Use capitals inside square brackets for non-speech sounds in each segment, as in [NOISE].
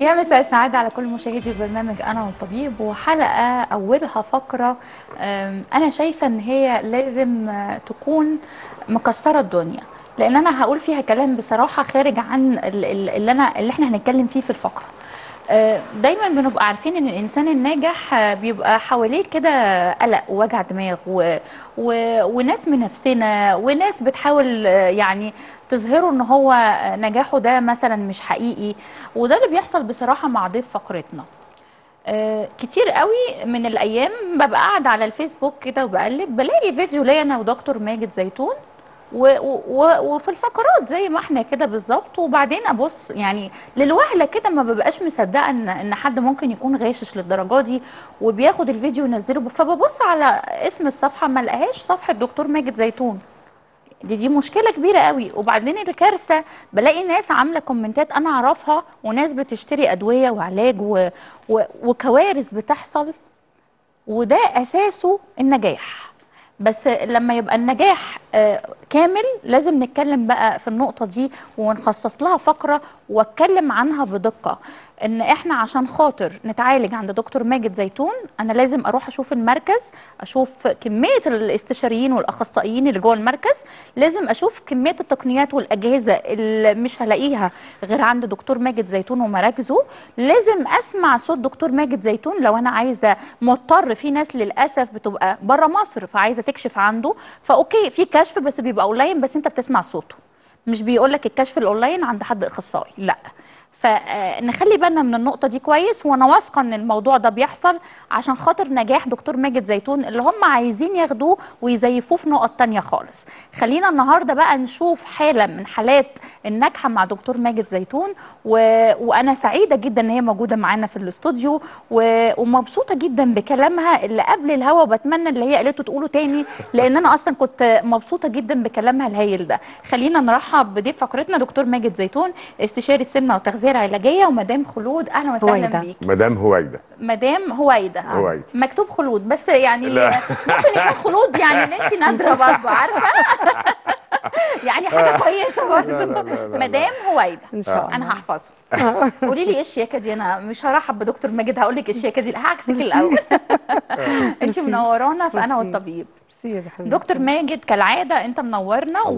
يا مساء السعادة على كل مشاهدي البرنامج أنا والطبيب وحلقة أولها فقرة أنا شايفة إن هي لازم آه، تكون مكسرة الدنيا لأن أنا هقول فيها كلام بصراحة خارج عن ال- ال- اللي أنا اللي إحنا هنتكلم فيه في الفقرة. آه، دايما بنبقى عارفين إن الإنسان الناجح آه، بيبقى حواليه كده قلق ووجع دماغ و... و... وناس منافسنا وناس بتحاول يعني تظهروا إن هو نجاحه ده مثلا مش حقيقي وده اللي بيحصل بصراحة مع ضيف فقرتنا. آه، كتير قوي من الأيام ببقى قاعدة على الفيسبوك كده وبقلب بلاقي فيديو ليا أنا ودكتور ماجد زيتون و و وفي الفقرات زي ما إحنا كده بالظبط. وبعدين أبص يعني للوهلة كده ما ببقاش مصدقة إن إن حد ممكن يكون غاشش للدرجة دي وبياخد الفيديو ينزله. فببص على اسم الصفحة ما لقاهاش صفحة دكتور ماجد زيتون. دي دي مشكلة كبيرة قوي. وبعدين الكارثة بلاقي ناس عاملة كومنتات أنا أعرفها وناس بتشتري أدوية وعلاج و... و... وكوارث بتحصل وده أساسه النجاح. بس لما يبقى النجاح آه، كامل لازم نتكلم بقى في النقطة دي ونخصص لها فقرة واتكلم عنها بدقة إن إحنا عشان خاطر نتعالج عند دكتور ماجد زيتون أنا لازم أروح أشوف المركز أشوف كمية الاستشاريين والأخصائيين اللي جوه المركز لازم أشوف كمية التقنيات والأجهزة اللي مش هلاقيها غير عند دكتور ماجد زيتون ومراكزه. لازم أسمع صوت دكتور ماجد زيتون لو أنا عايزة مضطر في ناس للأسف بتبقى بره مصر فعايزة تكشف عنده ف okay في كشف بس بيبقى أونلاين بس أنت بتسمع صوته. مش بيقول لك الكشف الأونلاين عند حد أخصائي لأ. فنخلي بالنا من النقطة دي كويس وأنا واثقة إن الموضوع ده بيحصل عشان خاطر نجاح دكتور ماجد زيتون اللي هم عايزين ياخدوه ويزيفوه في نقط تانية خالص. خلينا النهاردة بقى نشوف حالة من حالات الناجحة مع دكتور ماجد زيتون و... وأنا سعيدة جدا إن هي موجودة معانا في الاستوديو و... ومبسوطة جدا بكلامها اللي قبل الهوا وبتمنى اللي هي قالته تقوله تاني لأن أنا أصلا كنت مبسوطة جدا بكلامها الهايل ده. خلينا نرحب بضيف فقرتنا دكتور ماجد زيتون استشاري السمنة والتغذية العلاجية ومدام خلود أهلا وسهلا. بيك. مدام هويدا مدام هويدا هويدا. مكتوب خلود بس يعني لا. ممكن يكون خلود يعني إن انت نادرة برضه عارفة [LAUGHS] [LAUGHS] يعني حاجة كويسة برضه. مدام هويدا إن شاء الله أنا هحفظه [LAUGHS] قولي لي إيه الشياكة دي أنا مش هرحب بدكتور ماجد هقول لك الشياكة دي هعكسك. الأول [LAUGHS] انت. منورانا في أنا ميرسي. والطبيب ميرسي يا حبيبتي دكتور ماجد كالعادة أنت منورنا و...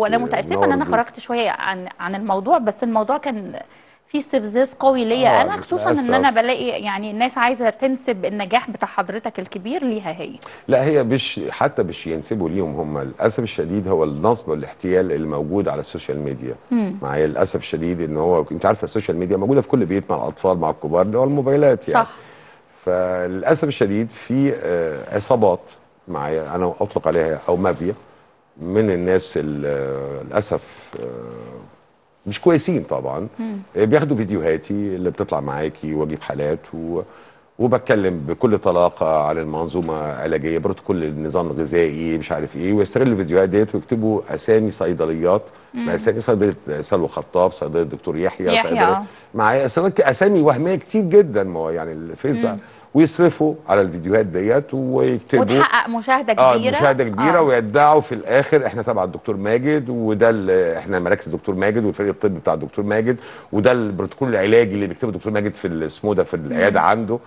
وأنا متأسفة إن أنا. خرجت شوية عن عن الموضوع بس الموضوع كان في استفزاز قوي ليا. آه، أنا خصوصا إن. أنا بلاقي يعني الناس عايزة تنسب النجاح بتاع حضرتك الكبير ليها هي. لا هي مش حتى مش ينسبوا ليهم هم للأسف الشديد هو النصب والاحتيال اللي موجود على ال social media. معايا للأسف الشديد إن هو أنت عارفة ال social media موجودة في كل بيت مع الأطفال مع الكبار اللي هو الموبايلات يعني. صح. فللأسف الشديد في آه، عصابات معايا أنا أطلق عليها أو مافيا من الناس ال- آه، للأسف آه، مش كويسين طبعا. آه، بياخدوا فيديوهاتي اللي بتطلع معاكي وأجيب حالات و وبتكلم بكل طلاقة عن المنظومة العلاجية بروتوكول النظام الغذائي مش عارف إيه ويستغلوا الفيديوهات ديت ويكتبوا أسامي صيدليات أسامي صيدليه سلوى خطاب صيدليه الدكتور يحيى يحيى،. معايا اسامي وهمية كتير جدا ما يعني الفيس بقى ويصرفوا على الفيديوهات ديت ويكتبوا. وتحقق مشاهدة آه كبيرة. مشاهدة كبيرة آه. ويدعوا في الآخر. إحنا تبع الدكتور ماجد وده إحنا مراكز الدكتور ماجد والفريق الطبي بتاع الدكتور ماجد وده البروتوكول العلاجي اللي بيكتبه الدكتور ماجد في اسمه ده في العيادة عنده.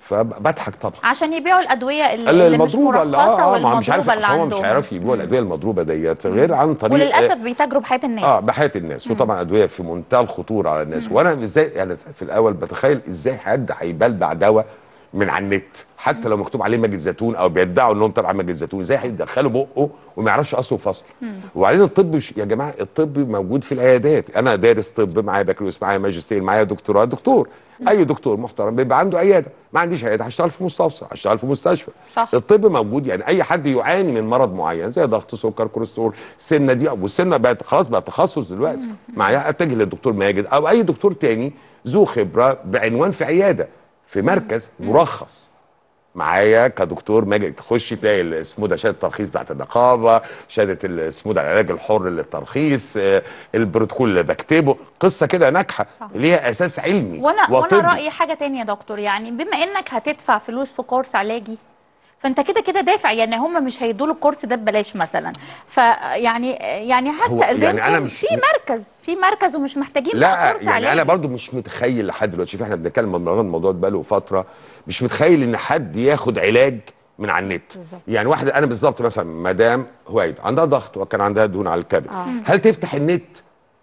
فبضحك طبعا. عشان يبيعوا الأدوية اللي, اللي مش المضروبة اللي مرخصة آه آه، ما هو مش عارف والمضروبه اللي هو مش عندهم. هيعرفوا يبيعوا الأدوية المضروبة ديت غير عن طريق وللأسف بيتاجروا بحياة الناس. آه بحياة الناس. وطبعا ادويه في منتهى الخطورة على الناس. وأنا إزاي يعني في الأول بتخيل إزاي حد هيبلبع دواء من على النت. حتى لو مكتوب عليه ماجد زيتون أو بيدعوا إنهم تبع ماجد زيتون إزاي هيدخلوا بقه وما يعرفش أصله وفصل وبعدين الطب مش يا جماعة الطب موجود في العيادات. أنا دارس طب معايا بكالوريوس معايا ماجستير معايا دكتوراه. دكتور أي دكتور محترم بيبقى عنده عيادة. ما عنديش عيادة هشتغل في مستوصف هشتغل في مستشفى. صح. الطب موجود يعني أي حد يعاني من مرض معين زي ضغط سكر كوليسترول سنة دي والسنة بقت خلاص بقى تخصص دلوقتي. معايا أتجه للدكتور ماجد أو أي دكتور تاني ذو خبرة بعنوان في عيادة. في مركز مرخص. معايا كدكتور ماجد تخش تلاقي اسمه ده شهادة الترخيص بتاعت النقابة شهادة اسمه ده العلاج الحر للترخيص آه، البروتوكول اللي بكتبه. قصة كده ناجحة ليها أساس علمي وأنا وطبي. وأنا رأيي حاجة تانية يا دكتور يعني بما إنك هتدفع فلوس في كورس علاجي فانت كده كده دافع يعني هم مش هيدوا له الكورس ده ببلاش مثلا فيعني يعني هستأذنكم يعني أنا مش- في مركز في مركز ومش محتاجين لا كورس يعني أنا علاجي. برضو مش متخيل لحد دلوقتي شوف إحنا بنتكلم عن الموضوع ده بقاله فترة مش متخيل إن حد ياخد علاج من على النت. يعني واحدة أنا بالظبط مثلا مدام هوايد عندها ضغط وكان عندها دهون على الكبد آه. هل تفتح النت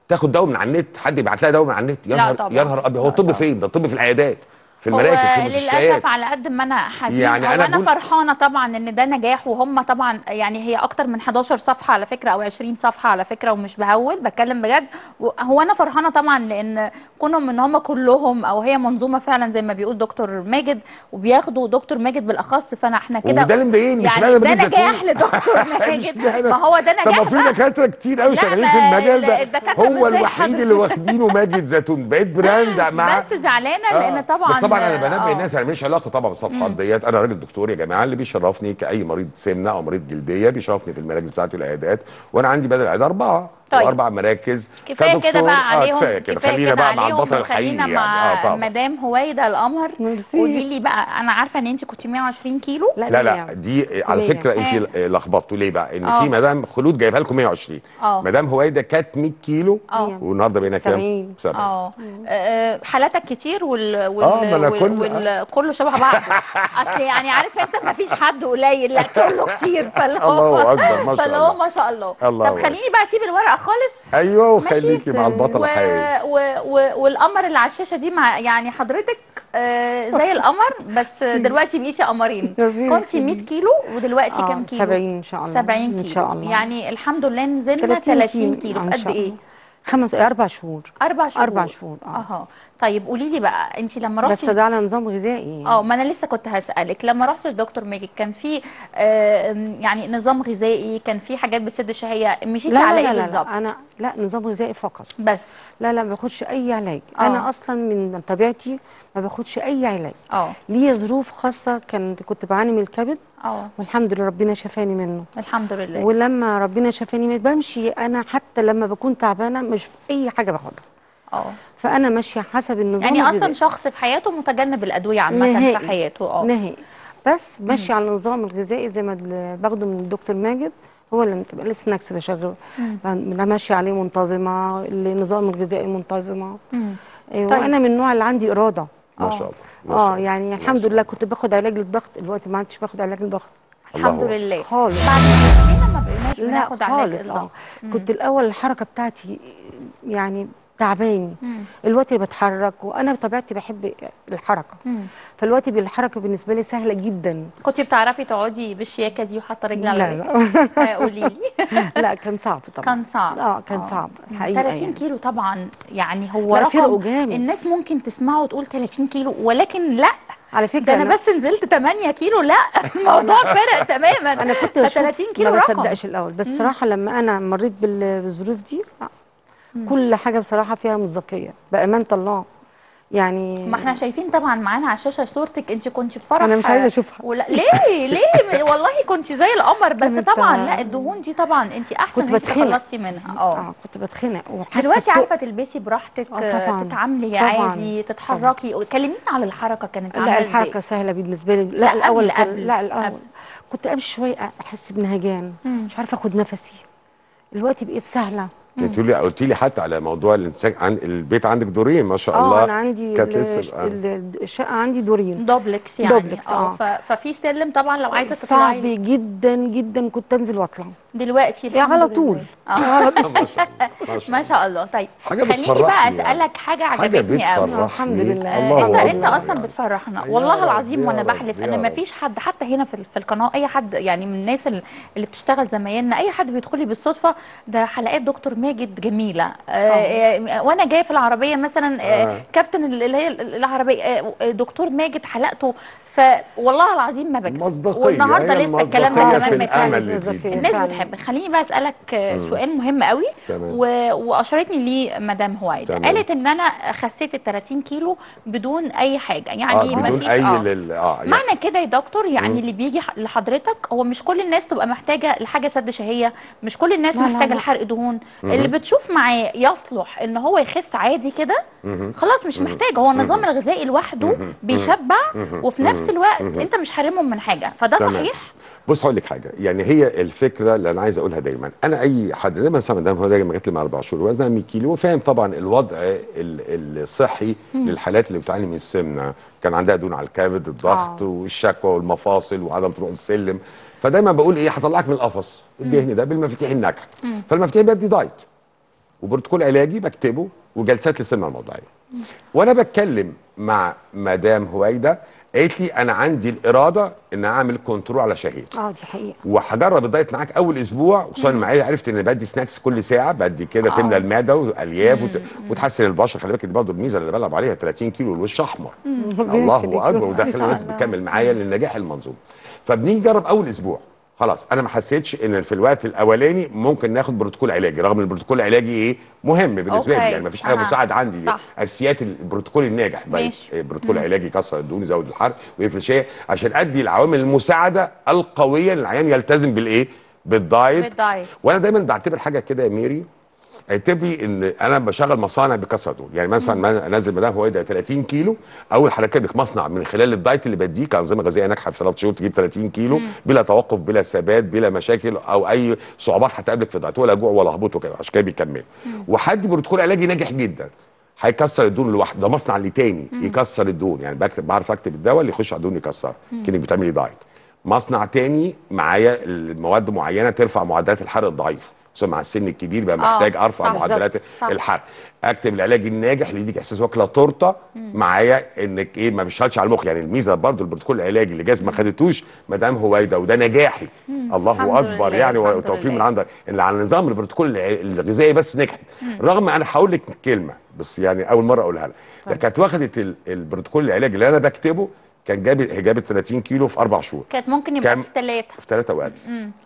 تاخد دواء من على النت حد يبعت لها دواء من على النت يا نهار. يا نهار أبيض هو الطب. فين ده الطب في العيادات في المراكز في للأسف على قد ما أنا حزين يعني أنا, أنا فرحانة طبعا إن ده نجاح وهم طبعا يعني هي أكتر من 11 صفحة على فكرة أو 20 صفحة على فكرة ومش بهول بتكلم بجد. هو أنا فرحانة طبعا لأن كونهم إن هم كلهم أو هي منظومة فعلا زي ما بيقول دكتور ماجد وبياخدوا دكتور ماجد بالأخص فأنا إحنا كده وده اللي مضايقني مش يعني ده نجاح. لدكتور [LAUGHS] ماجد. ما هو ده طب نجاح في بقى. دكاترة كتير قوي شغالين في المجال ده. هو الوحيد اللي واخدينه ماجد زيتون بقيت براند مع بس زعلانة آه. لأن طبعا بس طبعا أنا بنبه آه. الناس أنا ماليش علاقة طبعا بالصفحات ديت. أنا راجل دكتور يا جماعة اللي بيشرفني كأي مريض سمنة أو مريض جلدية بيشرفني في المراكز بتاعتي والعيادات وأنا عندي بدل العيادة أربعة. طيب. وأربع مراكز كفاية كده بقى آه، عليهم كفاية كده خلينا بقى مع عليهم البطل الحقيقي يعني مع آه طبعا مدام هويدا القمر. قولي لي بقى أنا عارفة إن انت كنت 120 كيلو لا لا يعني. دي على. فكرة انت آه. لخبطتوا ليه بقى إن آه. في مدام خلود جايبها لكم 120 آه. مدام هويدا كانت 100 كيلو والنهاردة بقينا كام؟ 70. 70 آه آه، حالاتك كتير وال وال, آه، وال, وال كله شبه بعض أصل يعني عارف أنت ما فيش حد قليل لا كله كتير فاللي هو الله أكبر، ما شاء فاللي هو الله. ما شاء الله طب. خليني بقى أسيب الورقة خالص أيوه. وخليكي مع البطل و... الحقيقي و... و... والقمر اللي على الشاشة دي مع يعني حضرتك آه زي القمر بس [LAUGHS] دلوقتي بقيتي قمرين. [LAUGHS] كنتي 100 كيلو ودلوقتي آه، كام كيلو 70 إن شاء الله. 70 كيلو إن شاء الله. يعني الحمد لله نزلنا 30 30 كيلو آه، في إن قد إيه. خمس أربع شهور أربع شهور أربع شهور، آه. طيب قولي لي بقى انت لما بس رحتي ده على نظام غذائي. آه ما أنا لسه كنت هسألك. لما رحت لدكتور ماجد كان في آه يعني نظام غذائي؟ كان في حاجات بتسد الشهية؟ مشيتي لا على لا إيه لا, لا, بالظبط؟ لا أنا لا نظام غذائي فقط. بس. لا لا ما باخدش أي علاج. آه. أنا أصلا من طبيعتي ما باخدش أي علاج. آه. ليا ظروف خاصة كان كنت بعاني من الكبد. آه. والحمد لله ربنا شفاني منه. الحمد لله. ولما ربنا شفاني منه بمشي أنا حتى لما بكون تعبانة مش أي حاجة باخدها. آه. فأنا ماشية حسب النظام يعني أصلا الغذائي. شخص في حياته متجنب الأدوية عامة. في حياته آه. نهائي. بس ماشية على النظام الغذائي زي ما باخده من الدكتور ماجد هو اللي بتبقى السناكس بشغل أنا ماشية عليه منتظمة النظام الغذائي منتظمة. إيه، طيب. وأنا من النوع اللي عندي إرادة. ما آه. شاء الله. ما شاء آه. يعني الحمد لله كنت باخد علاج للضغط دلوقتي ما عدتش باخد علاج للضغط. الحمد لله. خالص. بعد ما بقيناش لا بناخد علاج خالص آه. الضغط كنت الأول الحركة بتاعتي يعني تعباني. مم. دلوقتي بتحرك وأنا بطبيعتي بحب الحركة. مم. فالوقتي بالحركة بالنسبة لي سهلة جدا. كنت بتعرفي تقعدي بالشياكة دي وحاطة رجل على لا رجل؟ لا. [LAUGHS] آه، قولي لي. لا كان صعب طبعا. كان صعب. آه كان صعب حقيقة 30 يعني. كيلو طبعا يعني هو رقم فرقوا جامد. الناس ممكن تسمعه وتقول 30 كيلو ولكن لا. على فكرة ده أنا بس نزلت 8 كيلو لا. [LAUGHS] [LAUGHS] الموضوع فرق تماما. أنا كنت ف بشوف 30 كيلو ما رقم. بصدقش الأول. بس صراحة لما أنا مريت بال- بالظروف دي لا. كل حاجة بصراحة فيها مصداقية بامانه الله يعني ما إحنا شايفين طبعا معانا على الشاشة صورتك انت كنت في فرح أنا مش عايزة أشوفها. ولا ليه؟ ليه؟ والله كنت زي القمر بس طبعا لا الدهون دي طبعا انت أحسن كنت. تخلصي منها. آه. آه كنت بتخنق. وحاسة دلوقتي عارفة تلبسي براحتك آه، آه، طبعاً. تتعاملي طبعاً. عادي تتحركي. كلمينا على الحركة كانت عاملة لا الحركه سهلة بالنسبة لي. لا, لا، الأول قبل- قبل- لا الأول. قبل. كنت امشي شوية أحس بنهجان. مش عارفة أخد نفسي. دلوقتي بقيت سهلة. انت تقولي قلت لي حتى على موضوع الانسان عن البيت عندك دورين ما شاء آه الله. أنا عندي آه. الشقه عندي دورين. دوبلكس يعني. دوبلكس، آه آه. ففي سلم طبعا لو عايزة صعب تطلعي جدا جدا كنت أنزل وأطلع. دلوقتي يا الحمد [LAUGHS] على لله. طول آه ما شاء [LAUGHS] الله ما شاء الله طيب حاجة خليني بقى يعني. أسألك حاجة عجبتني قوي بتفرحني الحمد لله. آه، الله انت أنت أصلا يعني. بتفرحنا والله العظيم وأنا بحلف يا إن ما. فيش حد حتى هنا في في القناة أي حد يعني من الناس اللي بتشتغل زمايلنا أي حد بيدخل لي بالصدفة ده حلقات دكتور ماجد جميلة آه، آه، وأنا جاية في العربية مثلا آه، آه. كابتن اللي هي العربية آه، دكتور ماجد حلقته فوالله العظيم ما بكذب. مصداقية، والنهاردة لسه الكلام ده كمان. فيه. الناس. بتحب. خليني بقى أسألك آه، سؤال مهم قوي تمام. و... واشارتني ليه مدام هوايدا تمام. قالت إن أنا خسيت ال 30 كيلو بدون أي حاجة. يعني آه ما فيش أي آه. لل... آه يعني معنى كده يا دكتور يعني اللي بيجي لحضرتك هو مش كل الناس تبقى محتاجة لحاجة سد شهية مش كل الناس لا، محتاجة. لحرق دهون. اللي بتشوف معاه يصلح إن هو يخس عادي كده خلاص مش محتاج. هو النظام الغذائي لوحده بيشبع وفي نفس نفس الوقت انت مش حارمهم من حاجة. فده تمام. صحيح؟ بص هقول لك حاجة. يعني هي الفكرة اللي أنا عايز أقولها دايما. أنا أي حد زي مثلا مدام هو لما جت لي من أربع شهور وزنها 100 كيلو وفاهم طبعا الوضع ال- الصحي للحالات اللي بتعاني من السمنة. كان عندها دهون على الكبد الضغط آه. والشكوى والمفاصل وعدم طلوع السلم. فدايما بقول إيه هطلعك من القفص الدهن ده بالمفاتيح الناجحة. فالمفاتيح بدي diet وبروتوكول علاجي بكتبه وجلسات للسمنة الموضعيه وأنا بتكلم مع مدام هويدة قالت لي أنا عندي الإرادة إن أعمل control على شهيتي آه دي حقيقة. وهجرب ال diet معاك أول أسبوع خصوصا معايا عرفت إن بدي snacks كل ساعة بدي كده آه. تملى المعدة والياف وت... وتحسن البشرة. خلي بالك دي برضه الميزه اللي بلعب عليها 30 كيلو الوش أحمر. الله [LAUGHS] أكبر وده خلي الناس بتكمل معايا للنجاح المنظوم. فبنيجي نجرب أول أسبوع. خلاص أنا ما حسيتش إن في الوقت الأولاني ممكن ناخد بروتوكول علاجي رغم إن البروتوكول العلاجي إيه مهم بالنسبة لي. يعني ما فيش حاجة أها. مساعد عندي صح. أساسيات البروتوكول الناجح ماشي. إيه، بروتوكول علاجي يكسر الدهون يزود الحرق ويقفل الشهيه عشان أدي العوامل المساعدة القوية للعيان يلتزم بالإيه بال diet بال diet. وأنا دايما بعتبر حاجة كده يا ميري اعتبري ان أنا بشغل مصانع بكثره يعني مثلا ما انزل مدام هويدا 30 كيلو. أول حاجة لك مصنع من خلال ال diet اللي بديه كانظمه غذائيه ناجحه في ثلاث شهور تجيب 30 كيلو بلا توقف بلا ثبات بلا مشاكل أو أي صعوبات هتقابلك في ال diet ولا جوع ولا هبوط وكده. عشان كده بيكمل. وحد بروتوكول علاجي ناجح جدا. هيكسر الدهون لوحده. ده مصنع اللي تاني يكسر الدهون. يعني بكتب بعرف أكتب الدواء اللي يخش على الدهون يكسرها كانك بتعملي diet. مصنع تاني معايا المواد معينة ترفع معدلات الحرق الضعيف. خصوصا مع السن الكبير بقى آه، محتاج ارفع صح، معدلات صح. الحرق. اكتب العلاج الناجح اللي يديك إحساس واكلة تورتة معايا إنك إيه ما بيشتغلش على المخ. يعني الميزة برضو البروتوكول العلاجي اللي جاز ما خدتوش مدام هويدا وده نجاحي. الله الحمد أكبر لله، يعني وتوفيق. من عندك. اللي على نظام البروتوكول الغذائي بس نجحت. رغم أنا هقول لك كلمة بس يعني أول مرة أقولها لها ده كانت واخدت ال- البروتوكول العلاجي اللي أنا بكتبه كان جاب هي جابت 30 كيلو في أربع شهور. كانت ممكن يبقى؟ في ثلاثة في ثلاثة واقل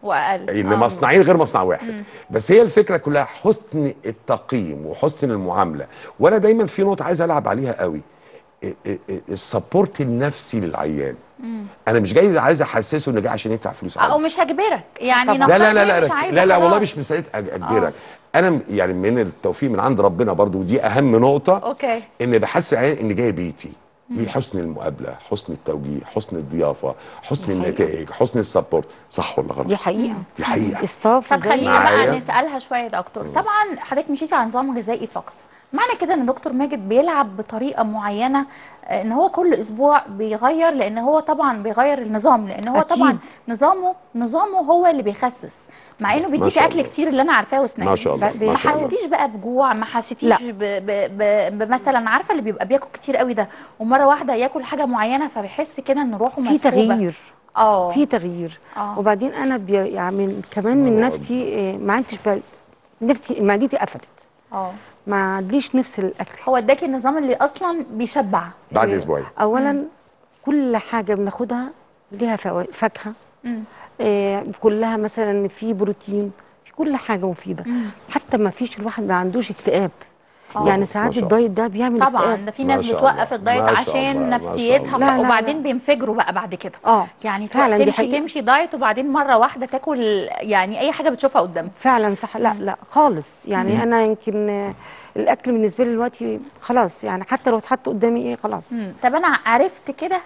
وأقل. ان آه. مصنعين غير مصنع واحد. بس هي الفكرة كلها حسن التقييم وحسن المعاملة. وأنا دايما في نقطة عايز ألعب عليها قوي. ال- ال- ال support النفسي للعيان أنا مش جاي عايز أحسسه انه جاي عشان يدفع فلوس. أو عندي. مش هجبرك. يعني. لا لا لا لا مش لا, لا, لا والله. مش مساله أج- أجبرك. أنا م- يعني من التوفيق من عند ربنا برضو ودي أهم نقطة okay. إن بحس العيان إن جاي بيتي. دي حسن المقابلة حسن التوجيه حسن الضيافة حسن النتائج حسن ال support. صح ولا غلط؟ دي حقيقة. دي حقيقة. staff طب خلينا. بقى نسألها شوية يا دكتور طبعا حضرتك مشيتي على نظام غذائي فقط. معنى كده إن دكتور ماجد بيلعب بطريقة معينة إن هو كل أسبوع بيغير لأن هو طبعا بيغير النظام لأن هو أكيد. طبعا نظامه نظامه هو اللي بيخسس. مع إنه بيديكي شاء أكل. كتير اللي أنا عارفاه و snacks ما شاء الله لا، ما حسيتيش بقى بجوع ما حسيتيش لا. ب... ب... ب... بمثلا عارفة اللي بيبقى بياكل كتير قوي ده ومرة واحدة ياكل حاجة معينة فبيحس كده إن روحه في مسحوبه تغيير. آه. في تغيير. آه. وبعدين أنا بي يعني كمان من نفسي إيه، ما عدتش ب- نفسي معدتي قفلت. آه. ما عنديش نفس الأكل. هو اداكي النظام اللي أصلا بيشبع. بعد أسبوعين. اولا كل حاجة بناخدها ليها فاكهة. مم. إيه كلها مثلا في بروتين في كل حاجة مفيدة حتى ما فيش الواحد ما عندوش اكتئاب آه. يعني ساعات. ال diet ده بيعمل طبعا ده في ناس بتوقف. ال diet. عشان نفسيتها. لا، لا، وبعدين لا. بينفجروا بقى بعد كده آه يعني فعلا تمشي حقيقة. تمشي diet وبعدين مرة واحدة تاكل يعني أي حاجة بتشوفها قدامك فعلا صح لا لا خالص يعني أنا يمكن آه، الأكل بالنسبة لي دلوقتي خلاص يعني حتى لو اتحط قدامي إيه خلاص مم. طب أنا عرفت كده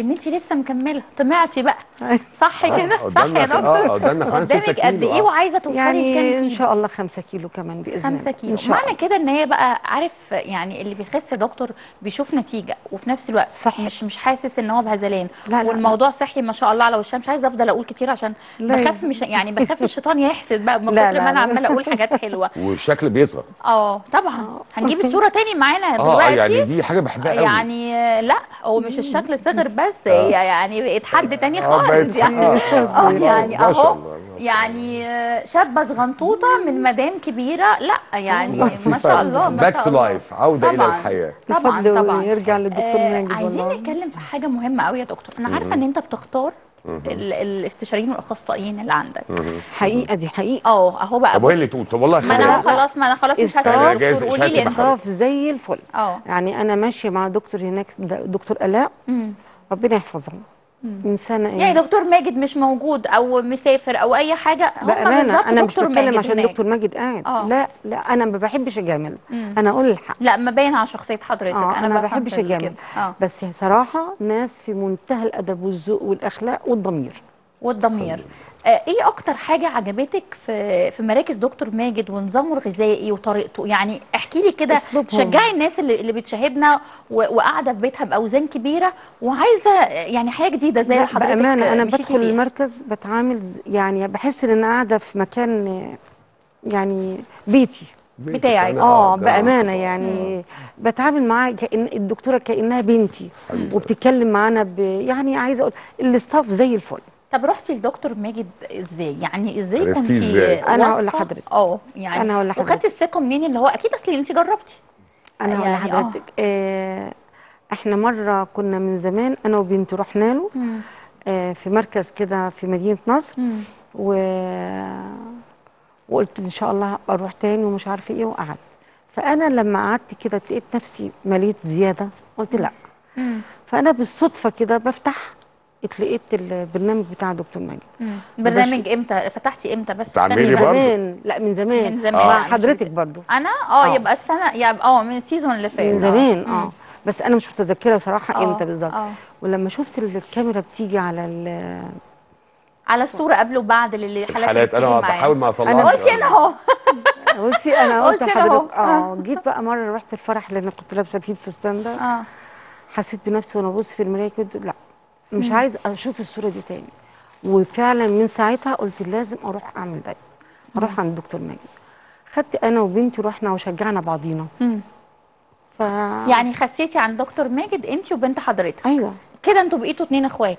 ان انت لسه مكملة. طمعتي بقى. [LAUGHS] صح كده؟ آه، صح يا دكتور؟ آه، قدامك قد إيه آه. وعايزة توصلي لكام يعني كيلو إن شاء الله خمسة كيلو كمان بإذن الله. خمسة كيلو. إن شاء معنى كده إن هي بقى عارف يعني اللي بيخس يا دكتور بيشوف نتيجة وفي نفس الوقت صح. مش مش حاسس إن هو بهذلان لا، لا، والموضوع صحي ما شاء الله على وشها مش عايزة أفضل أقول كتير عشان لا. بخاف مش يعني بخاف الشيطان يحسد بقى من [LAUGHS] كتر ما أنا. عمالة أقول حاجات حلوة. [LAUGHS] والشكل بيصغر آه طبعا. هنجيب الصورة تاني معانا آه دلوقتي. يعني دي حاجة بحبها قوي. يعني آه، لا هو مش الشكل صغر بس هي يعني بقت حد تاني آه، خالص يعني. آه، [LAUGHS] آه يعني ما شاء أهو. يعني آه، شابة صغنطوطة من مدام كبيرة. لأ يعني ما شاء. الله ما باك شاء تو الله. لايف عودة إلى طبعاً. الحياة. طبعا طبعا. يرجع للدكتور آه ماجد عايزين. نتكلم في حاجة مهمة قوي يا دكتور. أنا عارفة إن أنت بتختار ال- الاستشاريين والأخصائيين اللي عندك. حقيقة دي حقيقة. آه أهو بقى. طب. اللي تقول؟ طب والله ما أنا خلاص ما أنا خلاص مش. هسأل قولي لي استاف زي الفل. آه يعني أنا ماشية مع دكتور هناك دكتور ألاء. ربنا يحفظها من سنه إيه؟ يعني دكتور ماجد مش موجود أو مسافر أو أي حاجة؟ هم بالظبط أنا مش بتكلم ماجد عشان هناك. دكتور ماجد قاعد. آه. لا لا أنا ما بحبش اجامل. أنا أقول الحق. لا ما باين على شخصية حضرتك. آه أنا ما بحبش اجامل. آه. بس صراحة ناس في منتهى الأدب والذوق والأخلاق والضمير. والضمير. آه، إيه أكتر حاجة عجبتك في في مراكز دكتور ماجد ونظامه الغذائي وطريقته يعني احكي لي كده. شجعي الناس اللي, اللي بتشاهدنا وقاعدة في بيتها بأوزان كبيرة وعايزة آه، يعني حاجة جديدة زي حضرتك بأمانة أنا بدخل فيها. المركز بتعامل يعني بحس إن أنا قاعدة في مكان آه، يعني بيتي بتاعي. أنا- آه ده بأمانة. يعني بتعامل معاه كأن الدكتورة كأنها بنتي وبتتكلم معانا ب... يعني عايزة أقول الاستاف زي الفل طب رحتي لدكتور ماجد إزاي يعني إزاي كنتي إزاي؟ أنا هقول؟ لحضرتك. آه يعني أنا هقول لحضرتك. وخدتي الثقه منين اللي هو أكيد أصل انت جربتي أنا هقول يعني لحضرتك آه إحنا مرة كنا من زمان أنا وبنتي رحنا له. آه في مركز كده في مدينة نصر مم. و... وقلت إن شاء الله أروح تاني ومش عارفة إيه وقعدت فأنا لما قعدت كده لقيت نفسي مليت زيادة قلت لأ مم. فأنا بالصدفة كده بفتح اتلقيت البرنامج بتاع دكتور ماجد. برنامج إمتى؟ فتحتي إمتى بس؟ برضه؟ زمان. لا من زمان. من زمان، مع مش حضرتك من- برضو أنا؟ آه آه. يبقى السنة يبقى آه من السيزون اللي فات. من آه. زمان. آه. بس أنا مش متذكرة صراحة آه، إمتى بالظبط. آه. ولما شفت الكاميرا بتيجي على ال على الصورة قبل وبعد اللي الحالات. حالات أنا بحاول ما أطلعش. أنا قلتي أنا أهو. [LAUGHS] بصي أنا قلت قلت. لحضرتك آه [LAUGHS] جيت بقى مرة رحت الفرح لأن كنت لابسة فيه الفستان ده. آه. حسيت بنفسي وأنا ببص في المراية كنت لا. مش عايز أشوف الصورة دي تاني. وفعلا من ساعتها قلت لازم أروح أعمل دايت أروح عند الدكتور ماجد. خدت أنا وبنتي رحنا وشجعنا بعضينا. مم. ف يعني خسيتي عن دكتور ماجد انت وبنت حضرتك. أيوه. كده أنتوا بقيتوا اتنين إخوات.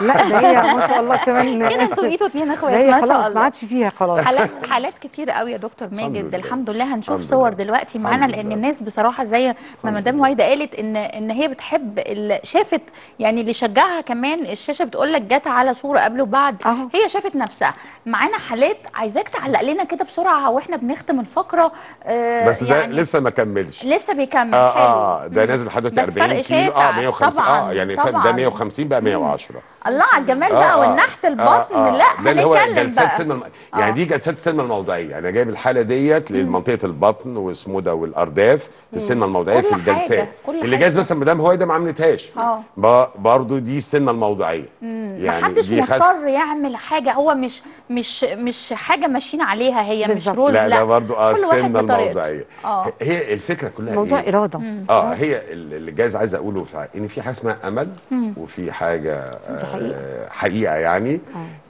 لا [LAUGHS] ده هي ما شاء الله كمان [LAUGHS] كده أنتوا بقيتوا اتنين اخوات ما شاء خلاص ما الله عادش فيها خلاص حالات حالات كتير قوي يا دكتور ماجد. الحمد لله هنشوف الحمد صور. دلوقتي معانا لأن. الناس بصراحة زي ما مدام لله. هايده قالت إن إن هي بتحب شافت يعني اللي شجعها كمان الشاشة بتقول لك جت على صورة قبل وبعد أهو. هي شافت نفسها معانا حالات عايزاك تعلق لنا كده بسرعة وإحنا بنختم الفقرة آه بس ده يعني لسه ما كملش لسه بيكمل آه. آه ده. نازل لحد دلوقتي بس 40 فرق كيلو. آه 150 طبعاً، آه يعني فاهم ده طبعاً. 150 بقى 110 الله على الجمال آه، بقى آه. والنحت البطن آه، آه. لا ده اللي هو هنتكلم بقى الم... يعني آه. دي جلسات السلمى الموضعيه يعني أنا جايب الحالة ديت لمنطقة البطن والسموده والأرداف في السلمى الموضعيه في الجلسات اللي. جايز مثلا مدام هويدا ما عملتهاش آه. ب... برضو دي السلمى الموضعيه يعني محدش دي خس- مضطر يعمل حاجة هو مش مش مش حاجة ماشيين عليها هي مش بالظبط. رول لا ده برضو آه بطريقته. الموضعيه آه هي الفكرة كلها موضوع إيه؟ إرادة آه هي اللي جايز عايز أقوله إن في حاجة اسمها أمل وفي حاجة آه حقيقة يعني.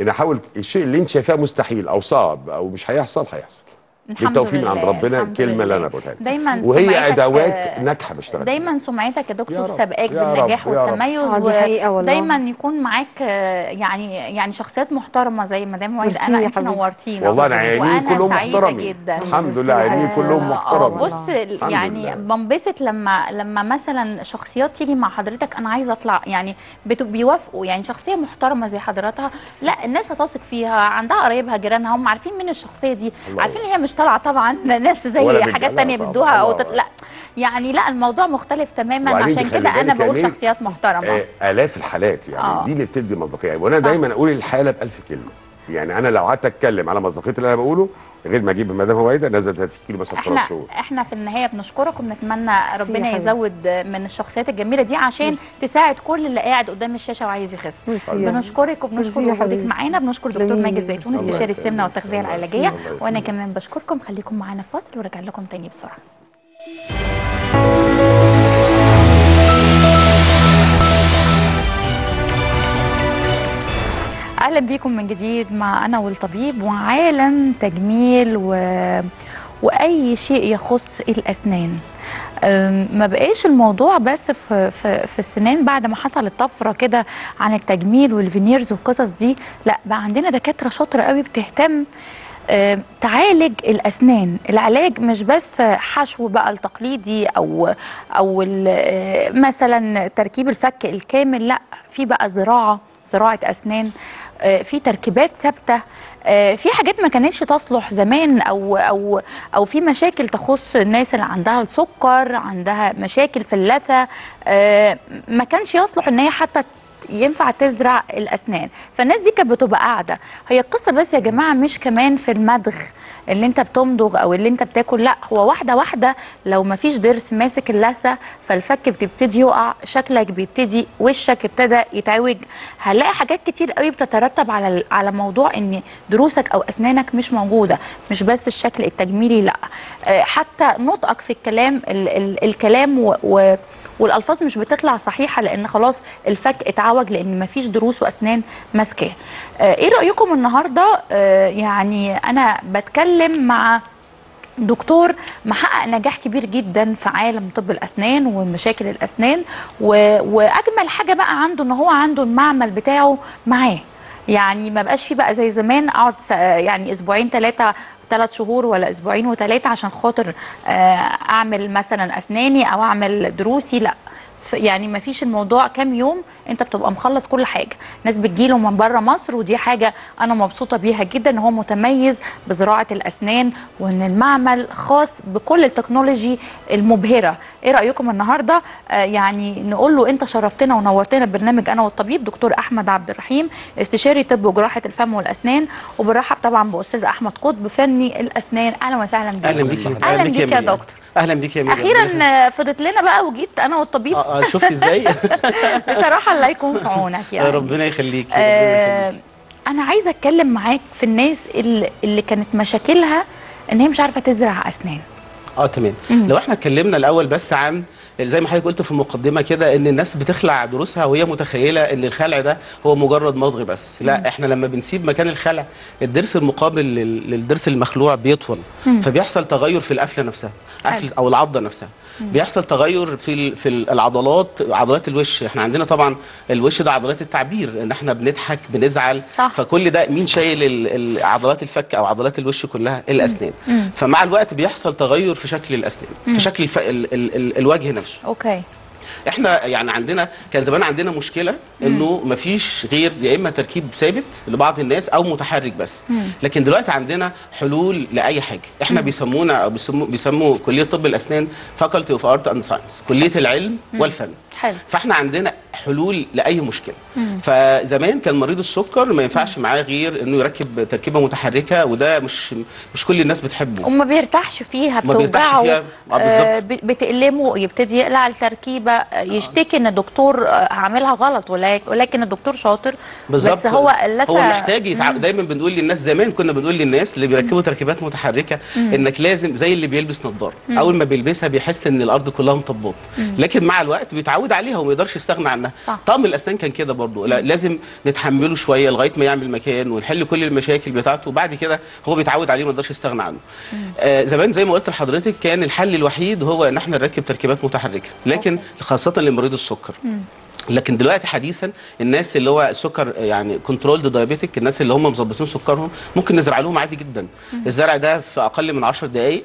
إن أحاول الشيء اللي أنت شايفاه مستحيل أو صعب أو مش هيحصل هيحصل. بالتوفيق من عند ربنا الكلمة اللي. أنا بقولها لك. دايما وهي سمعتك، أدوات آه، ناجحه بشتغل دايما سمعتك يا دكتور سابقاك بالنجاح. والتميز آه،. ودايما يكون معاك آه، يعني يعني شخصيات محترمة زي مدام ميرسي أنا أنت. نورتينا والله أنا وأنا كلهم محترمين جدا الحمد لله عيانين حبيبتي. كلهم آه، محترمين بص يعني. بنبسط لما لما مثلا شخصيات تيجي مع حضرتك أنا عايزة أطلع يعني بيوافقوا يعني شخصية محترمة زي حضرتها لا الناس هتثق فيها عندها قرايبها جيرانها هم عارفين مين الشخصية دي عارفين إن هي مش طالعه طبعا ناس زي حاجات تانية. بيدوها أو تت... لا يعني لا الموضوع مختلف تماما. عشان كده أنا بقول شخصيات محترمة. آه، آلاف الحالات يعني آه. دي اللي بتدي مصداقية. وأنا دايما أقول الحالة ب 1000 كلمة. يعني أنا لو قعدت أتكلم على مصداقية اللي أنا بقوله غير ما أجيب مدام هويدا نزل 30 كيلو مثلا في ثلاث شهور إحنا في النهاية بنشكرك وبنتمنى ربنا. يزود من الشخصيات الجميلة دي عشان تساعد كل اللي قاعد قدام الشاشة وعايز يخس بنشكرك وبنشكر وجودك. معانا بنشكر دكتور ماجد. زيتون استشاري. السمنة والتغذية العلاجية. وأنا كمان بشكركم خليكم معانا في فاصل وراجع لكم تاني بسرعة أهلا بيكم من جديد مع أنا والطبيب وعالم تجميل و... وأي شيء يخص الأسنان. ما بقاش الموضوع بس في, في, في السنان بعد ما حصلت طفرة كده عن التجميل والفينيرز والقصص دي. لا بقى عندنا دكاترة شاطرة قوي بتهتم تعالج الأسنان. العلاج مش بس حشو بقى التقليدي أو أو آه، مثلا تركيب الفك الكامل لا في بقى زراعة زراعة أسنان. في تركيبات ثابتة آه، في حاجات ما كانتش تصلح زمان أو أو أو في مشاكل تخص الناس اللي عندها السكر عندها مشاكل في اللثة آه، ما كانش يصلح إن هي حتى ينفع تزرع الأسنان. فالناس دي كانت بتبقى قاعدة. هي القصة بس يا جماعة مش كمان في المدغ اللي انت بتمضغ أو اللي انت بتاكل. لا هو واحدة واحدة لو ما فيش ضرس ماسك اللثة فالفك بيبتدي يقع شكلك بيبتدي وشك ابتدى يتعوج. هنلاقي حاجات كتير قوي بتترتب على على موضوع إن ضروسك أو أسنانك مش موجودة. مش بس الشكل التجميلي لا. آه، حتى نطقك في الكلام ال ال الكلام و, و والألفاظ مش بتطلع صحيحة لأن خلاص الفك اتعوج لأن مفيش ضروس وأسنان ماسكاه. آه، إيه رأيكم النهارده؟ آه، يعني أنا بتكلم مع دكتور محقق نجاح كبير جدا في عالم طب الأسنان ومشاكل الأسنان و... وأجمل حاجة بقى عنده إن هو عنده المعمل بتاعه معاه. يعني ما بقاش فيه بقى زي زمان أقعد يعني أسبوعين ثلاثة ثلاث شهور ولا أسبوعين وثلاثة عشان خاطر آه، أعمل مثلا أسناني أو أعمل دروسي لأ. يعني ما فيش الموضوع كام يوم انت بتبقى مخلص كل حاجة. ناس بتجيله من بره مصر ودي حاجة أنا مبسوطة بيها جدا إن هو متميز بزراعة الأسنان وإن المعمل خاص بكل التكنولوجي المبهرة. إيه رأيكم النهارده؟ آه يعني نقول له أنت شرفتنا ونورتنا برنامج أنا والطبيب دكتور أحمد عبد الرحيم استشاري طب وجراحة الفم والأسنان وبرحب طبعا بأستاذ أحمد قطب فني الأسنان. أهلا وسهلا بيك. أهلا بيك يا-. دكتور. أهلا بيك يا ميريام. أخيرا فضت لنا بقى وجيت أنا والطبيب. آه آه، شفتي إزاي؟ [LAUGHS] بصراحة الله يكون في عونك يعني. ربنا يخليك آه أنا عايزة أتكلم معاك في الناس اللي, اللي كانت مشاكلها إن هي مش عارفة تزرع أسنان. آه تمام. لو إحنا اتكلمنا الأول بس عن زي ما حضرتك قلت في المقدمة كده إن الناس بتخلع دروسها وهي متخيلة إن الخلع ده هو مجرد مضغ بس. لا إحنا لما بنسيب مكان الخلع الضرس المقابل لل- للضرس المخلوع بيطول فبيحصل تغير في القفلة نفسها قفلة أو العضة نفسها. بيحصل تغير في في ال- العضلات عضلات الوش. إحنا عندنا طبعا الوش ده عضلات التعبير إن إحنا بنضحك بنزعل. صح. فكل ده مين شايل عضلات الفك أو عضلات الوش كلها؟ الأسنان. فمع الوقت بيحصل تغير في شكل الأسنان في شكل الف... ال... ال... ال... الوجه نفسه. أوكي. إحنا يعني عندنا كان زمان عندنا مشكلة انه مفيش غير يا اما تركيب ثابت لبعض الناس أو متحرك بس. لكن دلوقتي عندنا حلول لأي حاجة. إحنا بيسمونا أو بيسموا بيسموا كلية طب الأسنان faculty of art and science كلية العلم والفن. حلو. فاحنا عندنا حلول لأي مشكلة. فزمان كان مريض السكر ما ينفعش معاه غير إنه يركب تركيبة متحركة وده مش مش كل الناس بتحبه. وما بيرتاحش فيها ما بيرتاحش فيها. آه،. آه، بتألمه يبتدي يقلع التركيبة آه، يشتكي إن الدكتور آه، عاملها غلط ولكن الدكتور شاطر. بالظبط. بس هو اللثه هو محتاج يتع... دايما بنقول للناس زمان كنا بنقول للناس اللي بيركبوا تركيبات متحركة إنك لازم زي اللي بيلبس نظارة. أول ما بيلبسها بيحس إن الأرض كلها مطبات لكن مع الوقت بيتعود عليها وما يقدرش يستغنى عنها صح. طقم الاسنان كان كده برضه لا لازم نتحمله شوية لغاية ما يعمل مكان ونحل كل المشاكل بتاعته. وبعد كده هو بيتعود عليه ما يقدرش يستغنى عنه. آه زمان زي ما قلت لحضرتك كان الحل الوحيد هو إن إحنا نركب تركيبات متحركة. لكن خاصة لمريض السكر. لكن دلوقتي حديثا الناس اللي هو السكر يعني كنترولد دايابيتك الناس اللي هم مظبطين سكرهم ممكن نزرع لهم عادي جدا. الزرع ده في أقل من 10 دقائق آه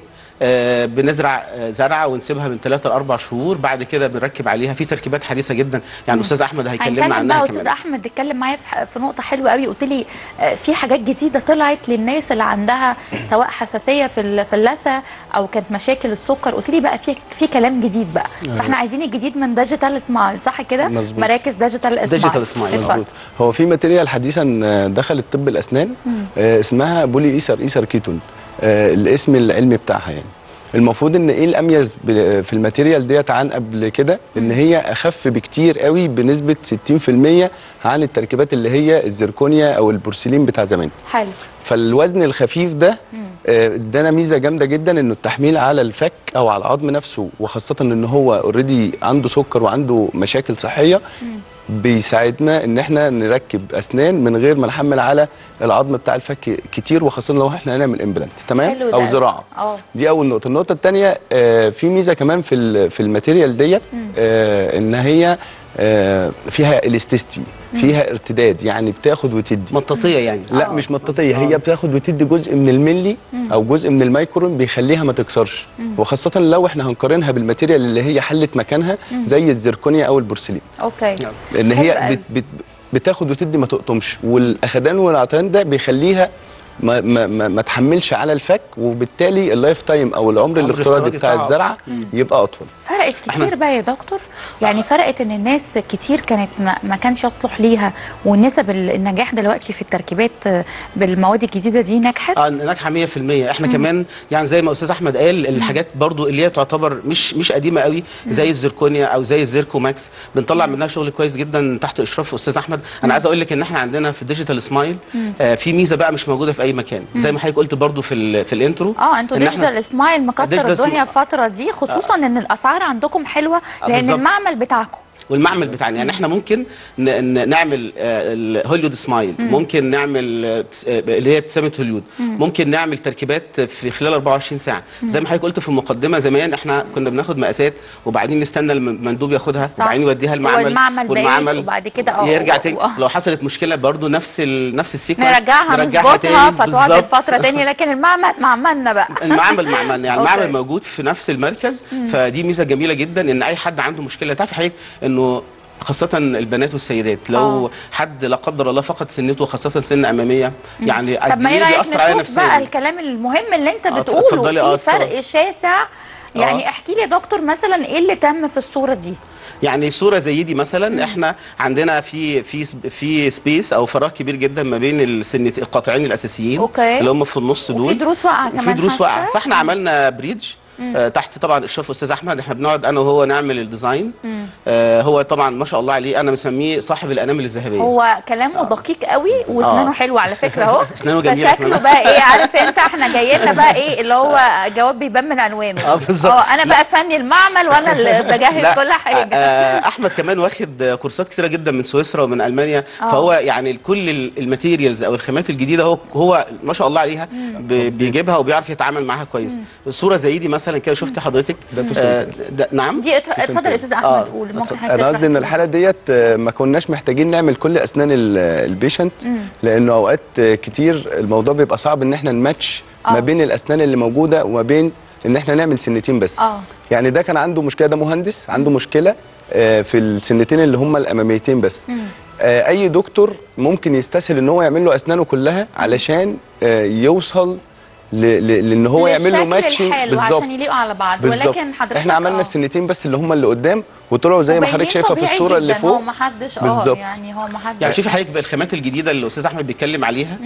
بنزرع آه زرعة ونسيبها من 3 ل 4 شهور بعد كده بنركب عليها. في تركيبات حديثة جدا. يعني أستاذ أحمد هيكلمنا عنها بقى. كمان. أستاذ أحمد اتكلم معايا في نقطة حلوة قوي. قلت لي آه، في حاجات جديدة طلعت للناس اللي عندها [COUGHS] سواء حساسية في ال- في اللثة أو كانت مشاكل السكر. قلت لي بقى في في كلام جديد بقى. فإحنا عايزين الجديد من ديجيتال سمايل صح كده؟ مظبوط. مراكز ديجيتال سمايل ديجيتال سمايل،. مظبوط. هو في material حديثا آه، دخلت طب الاسنان آه، اسمها polyether ether ketone. آه، الاسم العلمي بتاعها يعني. المفروض إن إيه الأميز في ال material ديت عن قبل كده؟ إن هي أخف بكتير قوي بنسبة 60% عن التركيبات اللي هي الزركونيا أو البورسلين بتاع زمان. حلو. فالوزن الخفيف ده آه، ادانا ميزة جامدة جدا إنه التحميل على الفك أو على العظم نفسه وخاصة إن هو already عنده سكر وعنده مشاكل صحية. بيساعدنا إن إحنا نركب أسنان من غير ما نحمل على العظم بتاع الفك كتير وخاصة لو إحنا هنعمل implant تمام. أو زراعة. أه. دي أول نقطة. النقطة الثانية في ميزة كمان في في ال material ديت آه، إن هي آه، فيها elasticity فيها ارتداد يعني بتاخد وتدي. مطاطية يعني. لا آه. مش مطاطية هي بتاخد وتدي جزء من الملي أو جزء من الميكرون بيخليها ما تكسرش. وخاصة لو إحنا هنقارنها بال material اللي هي حلت مكانها زي الزركونيا أو البورسلين. okay. لأن حلو هي. بت بت بتاخد وتدي ما تقطمش. والأخدان والعطيان ده بيخليها ما, ما, ما, ما تحملش على الفك وبالتالي ال life time أو العمر الافتراضي بتاع الزرعة يبقى أطول. فرقت كتير بقى يا دكتور؟ يعني فرقت إن الناس كتير كانت ما, كانش يصلح ليها ونسب ال- النجاح دلوقتي في التركيبات آه، بالمواد الجديدة دي نجحت آه ناجحة 100% إحنا كمان يعني زي ما أستاذ أحمد قال الحاجات برضو اللي هي تعتبر مش مش قديمة قوي زي الزركونيا أو زي الزيركو ماكس. بنطلع منها شغل كويس جدا تحت إشراف أستاذ أحمد. أنا عايز أقول لك إن إحنا عندنا في الديجيتال سمايل آه في ميزة بقى مش موجودة في أي مكان. زي ما حضرتك قلت برضو في ال- في ال intro آه أنتوا ديجيتال سمايل مكسر الدنيا الفترة دي خصوصا إن الأسعار عندكم حلوة آه، لأن. المعمل بتاعكم. والمعمل بتاعنا. يعني إحنا ممكن نعمل آه، ال Hollywood smile. ممكن نعمل آه، اللي هي ابتسامه هوليود. ممكن نعمل تركيبات في خلال 24 ساعة. زي ما حضرتك قلت في المقدمة زمان إحنا كنا بناخد مقاسات وبعدين نستنى المندوب ياخدها وبعدين يوديها المعمل. والمعمل وبعد كده آه يرجع تاني. لو حصلت مشكلة برضو نفس ال... نفس ال sequence نرجعها نظبطها فتقعد الفترة تاني [LAUGHS] لكن المعمل معملنا بقى. المعمل معمل يعني. [LAUGHS] المعمل موجود في نفس المركز. فدي ميزة جميلة جدا إن أي حد عنده مشكلة تعرف حضرتك انه خاصة البنات والسيدات لو آه. حد لا قدر الله فقد سنته خاصة سن أمامية يعني طب ما عليها نشوف بقى الكلام المهم اللي أنت آه، بتقوله اتفضلي، آه، في فرق. شاسع يعني آه. احكي لي يا دكتور مثلا إيه اللي تم في الصورة دي يعني صورة زي دي مثلا إحنا عندنا في في في space أو فراغ كبير جدا ما بين السن القاطعين الأساسيين okay. اللي هم في النص دول وفي دروس واقعة كمان وفي ضروس؟ واقعة فإحنا عملنا bridge آه تحت طبعا اشراف أستاذ أحمد. إحنا بنقعد أنا وهو نعمل ال design. آه هو طبعا ما شاء الله عليه أنا مسميه صاحب الأنامل الذهبية. هو كلامه دقيق قوي وأسنانه آه. حلوة على فكرة أهو. [LAUGHS] أسنانه جميلة فشكله. بقى إيه؟ [LAUGHS] عارف أنت إحنا جاي لنا بقى إيه؟ اللي هو جواب بيبان من عنوانه. آه، بالظبط. آه أنا بقى فني المعمل وأنا اللي [LAUGHS] بجهز كل حاجة. آه أحمد كمان واخد كورسات كتيرة جدا من سويسرا ومن ألمانيا. آه. فهو يعني كل ال- materials أو الخامات الجديدة هو هو ما شاء الله عليها بيجيبها وبيعرف يتعامل معاها كويس. الصورة زي دي مثلا كده شفت حضرتك. ده آه. ده نعم. دي إت- اتفضل يا أستاذ أحمد آه، قول ممكن اتفضل. حضرتك أنا قصدي إن. الحاله ديت آه، ما كناش محتاجين نعمل كل أسنان ال- patient لأنه أوقات آه، كتير الموضوع بيبقى صعب إن إحنا نماتش آه. ما بين الأسنان اللي موجودة وما بين إن إحنا نعمل سنتين بس. آه. يعني ده كان عنده مشكلة ده مهندس عنده مشكلة آه، في السنتين اللي هم الأماميتين بس. آه، أي دكتور ممكن يستسهل إن هو يعمل له أسنانه كلها علشان آه، يوصل لأن هو يعمل له ماتشنج الحلو عشان يليقوا على بعض بالظبط. ولكن حضرتك إحنا عملنا آه. السنتين بس اللي هم اللي قدام وطلعوا زي ما حضرتك شايفه في الصورة اللي فوق هو ما حدش آه بالظبط. يعني هو ما حدش يعني شوفي حضرتك الخامات الجديدة اللي الأستاذ أحمد بيتكلم عليها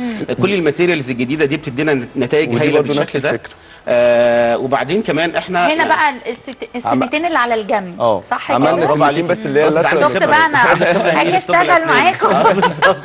كل ال materials الجديدة دي بتدينا نتائج هايلة بالشكل ده الفكرة. آه وبعدين كمان إحنا هنا بقى الست- السنتين اللي على الجنب أه صح عملنا كده برافو سنتين عليك. بس اللي هي. شفت. بقى أنا هاجي اشتغل. معاكم بالظبط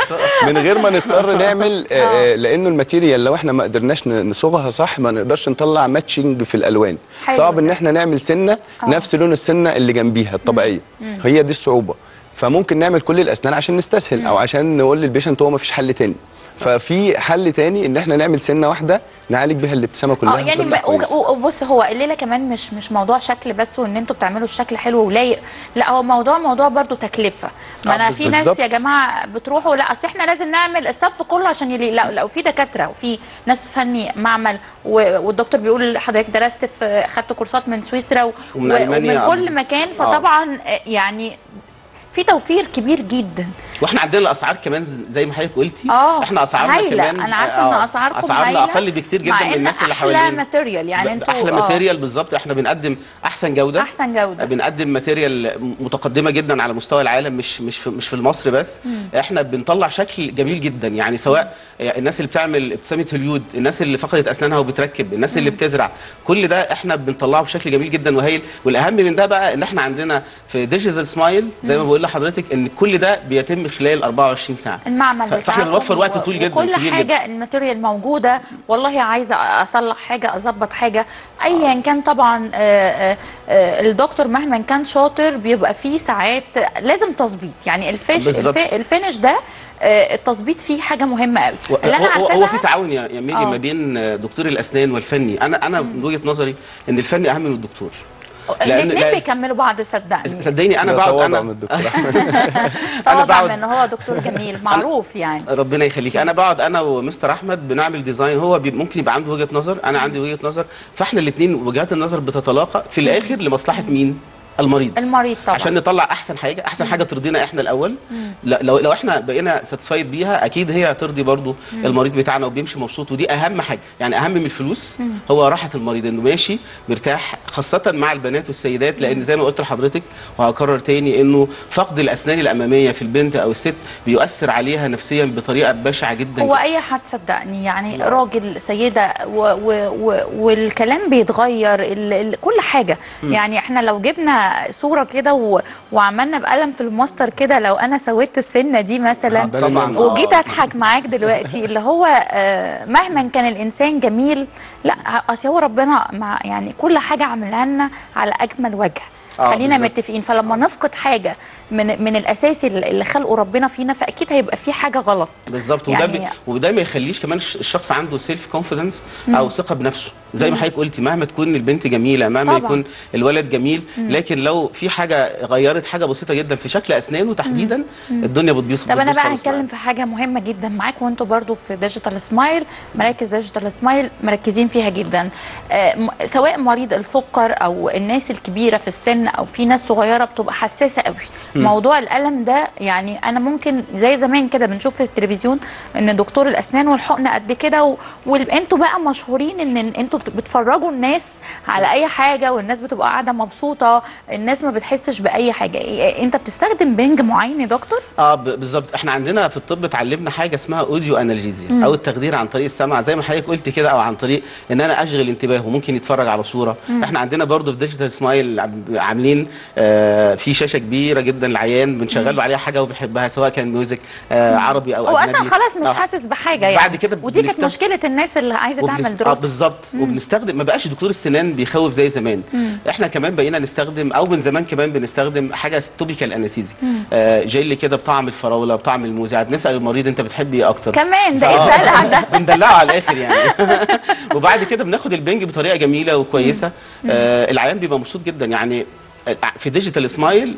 من غير ما نضطر [LAUGHS] نعمل آه، آه، لأنه ال material لو إحنا ما قدرناش نصوغها صح ما نقدرش نطلع matching في الألوان حلو صعب. إن إحنا نعمل سنة نفس لون السنة اللي جنبيها الطبيعية هي دي الصعوبة فممكن نعمل كل الأسنان عشان نستسهل أو عشان نقول لل patient هو ما فيش حل تاني ففي حل تاني إن إحنا نعمل سنة واحدة نعالج بيها الابتسامه كلها آه يعني وبص هو الليلة كمان مش مش موضوع شكل بس وإن أنتوا بتعملوا الشكل حلو ولايق. لا هو موضوع موضوع برضو تكلفة. ما آه، أنا في ناس. يا جماعة بتروحوا لا أصل إحنا لازم نعمل الصف كله عشان يليق. لا لا وفي دكاترة وفي ناس فني معمل والدكتور بيقول حضرتك درست في خدت كورسات من سويسرا ومن ومن آه، كل مكان فطبعا آه، يعني في توفير كبير جدا. وإحنا عندنا الاسعار كمان زي ما حضرتك قلتي. آه إحنا اسعارنا هايلة. كمان أنا عارفة آه، ان أسعاركم أسعارنا أقل بكتير جدا من الناس اللي أحلى حوالينا. material يعني أنتوا أحلى آه، ماتيريال بالظبط. إحنا بنقدم أحسن جودة. أحسن جودة. بنقدم material متقدمة جدا على مستوى العالم مش مش في مش في مصر بس. إحنا بنطلع شكل جميل جدا. يعني سواء الناس اللي بتعمل ابتسامه هوليود الناس اللي فقدت أسنانها وبتركب الناس اللي بتزرع. كل ده إحنا بنطلعه بشكل جميل جدا وهايل. والأهم من ده بقى إن إحنا عندنا في ديجيتال سمايل زي ما بقول لحضرتك إن كل ده بيتم خلال 24 ساعة. المعمل فاحنا بنوفر وقت طويل جدا كبير حاجة جدا. ال material موجودة. والله عايزة أصلح حاجة أظبط حاجة. ايا كان طبعا آه، آه، آه، الدكتور مهما كان شاطر بيبقى فيه ساعات لازم تظبيط. يعني ال finish بالظبط. الف- ال finish ده آه، التظبيط فيه حاجة مهمة قوي. اللي أنا هو, هو- هو في تعاون يا ميري آه. ما بين دكتور الأسنان والفني. أنا أنا من وجهة نظري إن الفني أهم من الدكتور. لأن- الاثنين بيكملوا بعض صدقني. صدقيني أنا بقعد أنا من الدكتور. [LAUGHS] طبعا بقعد- ان هو دكتور جميل معروف يعني. ربنا يخليك. أنا بقعد أنا ومستر أحمد بنعمل design هو بي ممكن يبقى عنده وجهة نظر أنا عندي وجهة نظر. فإحنا الاثنين وجهات النظر بتتلاقى في الآخر لمصلحة مين؟ المريض. المريض طبعا. عشان نطلع أحسن حاجة أحسن حاجة ترضينا إحنا الأول. لا لو لو إحنا بقينا satisfied بيها أكيد هي هترضي برضو المريض بتاعنا وبيمشي مبسوط. ودي أهم حاجة. يعني أهم من الفلوس هو راحة المريض إنه ماشي مرتاح خاصة مع البنات والسيدات لأن زي ما قلت لحضرتك وهكرر تاني إنه فقد الأسنان الأمامية في البنت أو الست بيؤثر عليها نفسيا بطريقة بشعة جدا هو أي حد صدقني يعني راجل سيدة و و و والكلام بيتغير كل حاجة. يعني إحنا لو جبنا صورة كده و وعملنا بقلم في الماستر كده لو أنا سويت السنة دي مثلا طبعا وجيت آه. أضحك معاك دلوقتي [LAUGHS] اللي هو آه، مهما كان الإنسان جميل لا أصل هو ربنا مع يعني كل حاجة عاملها لنا على أجمل وجه آه، خلينا. متفقين فلما نفقد حاجة من من الاساسي اللي خلقه ربنا فينا فأكيد هيبقى في حاجة غلط. بالظبط. وده يعني- بي... وده ما يخليش كمان الش- الشخص عنده self confidence أو ثقة بنفسه. زي ما حضرتك قلتي مهما تكون البنت جميلة مهما طبعاً. يكون الولد جميل لكن لو في حاجة غيرت حاجة بسيطة جدا في شكل أسنانه تحديدا الدنيا بتبوظ طب أنا بقى هتكلم. في حاجة مهمة جدا معاك وأنتوا برضو في ديجيتال سمايل مراكز ديجيتال سمايل مركزين فيها جدا. آه، سواء مريض السكر أو الناس الكبيرة في السن أو في ناس صغيرة بتبقى حساسة قوي. موضوع الألم ده يعني أنا ممكن زي زمان كده بنشوف في التلفزيون إن دكتور الأسنان والحقن قد كده و- وانتوا بقى مشهورين إن أنتوا بت- بتفرجوا الناس على أي حاجة والناس بتبقى قاعدة مبسوطة الناس ما بتحسش بأي حاجة. إيه- أنت بتستخدم بنج معين يا دكتور؟ آه بالظبط. إحنا عندنا في الطب اتعلمنا حاجة اسمها أوديو انالجيزيا أو التخدير عن طريق السمع. زي ما حضرتك قلت كده أو عن طريق إن أنا أشغل انتباهه ممكن يتفرج على صورة. إحنا عندنا برضو في ديجيتال سمايل عاملين آه في شاشة كبيرة جدا العيان بنشغل له عليها حاجة وبيحبها سواء كان music آه عربي أو هو أجنبي. أصلا خلاص مش آه. حاسس بحاجة يعني. بعد كده ودي كانت مشكلة الناس اللي عايزة وبنس- تعمل آه دراسه بالظبط. وبنستخدم ما بقاش دكتور السنان بيخوف زي زمان. إحنا كمان بقينا نستخدم أو من زمان كمان بنستخدم حاجة topical anesthesia آه جيلي كده بطعم الفراولة بطعم الموز يعني بنسال المريض أنت بتحب إيه أكتر؟ كمان ده آه. إيه ده [LAUGHS] بندلعه على الآخر يعني. [LAUGHS] وبعد كده بناخد البنج بطريقة جميلة وكويسة. آه العيان بيبقى مبسوط جدا. يعني في ديجيتال سمايل.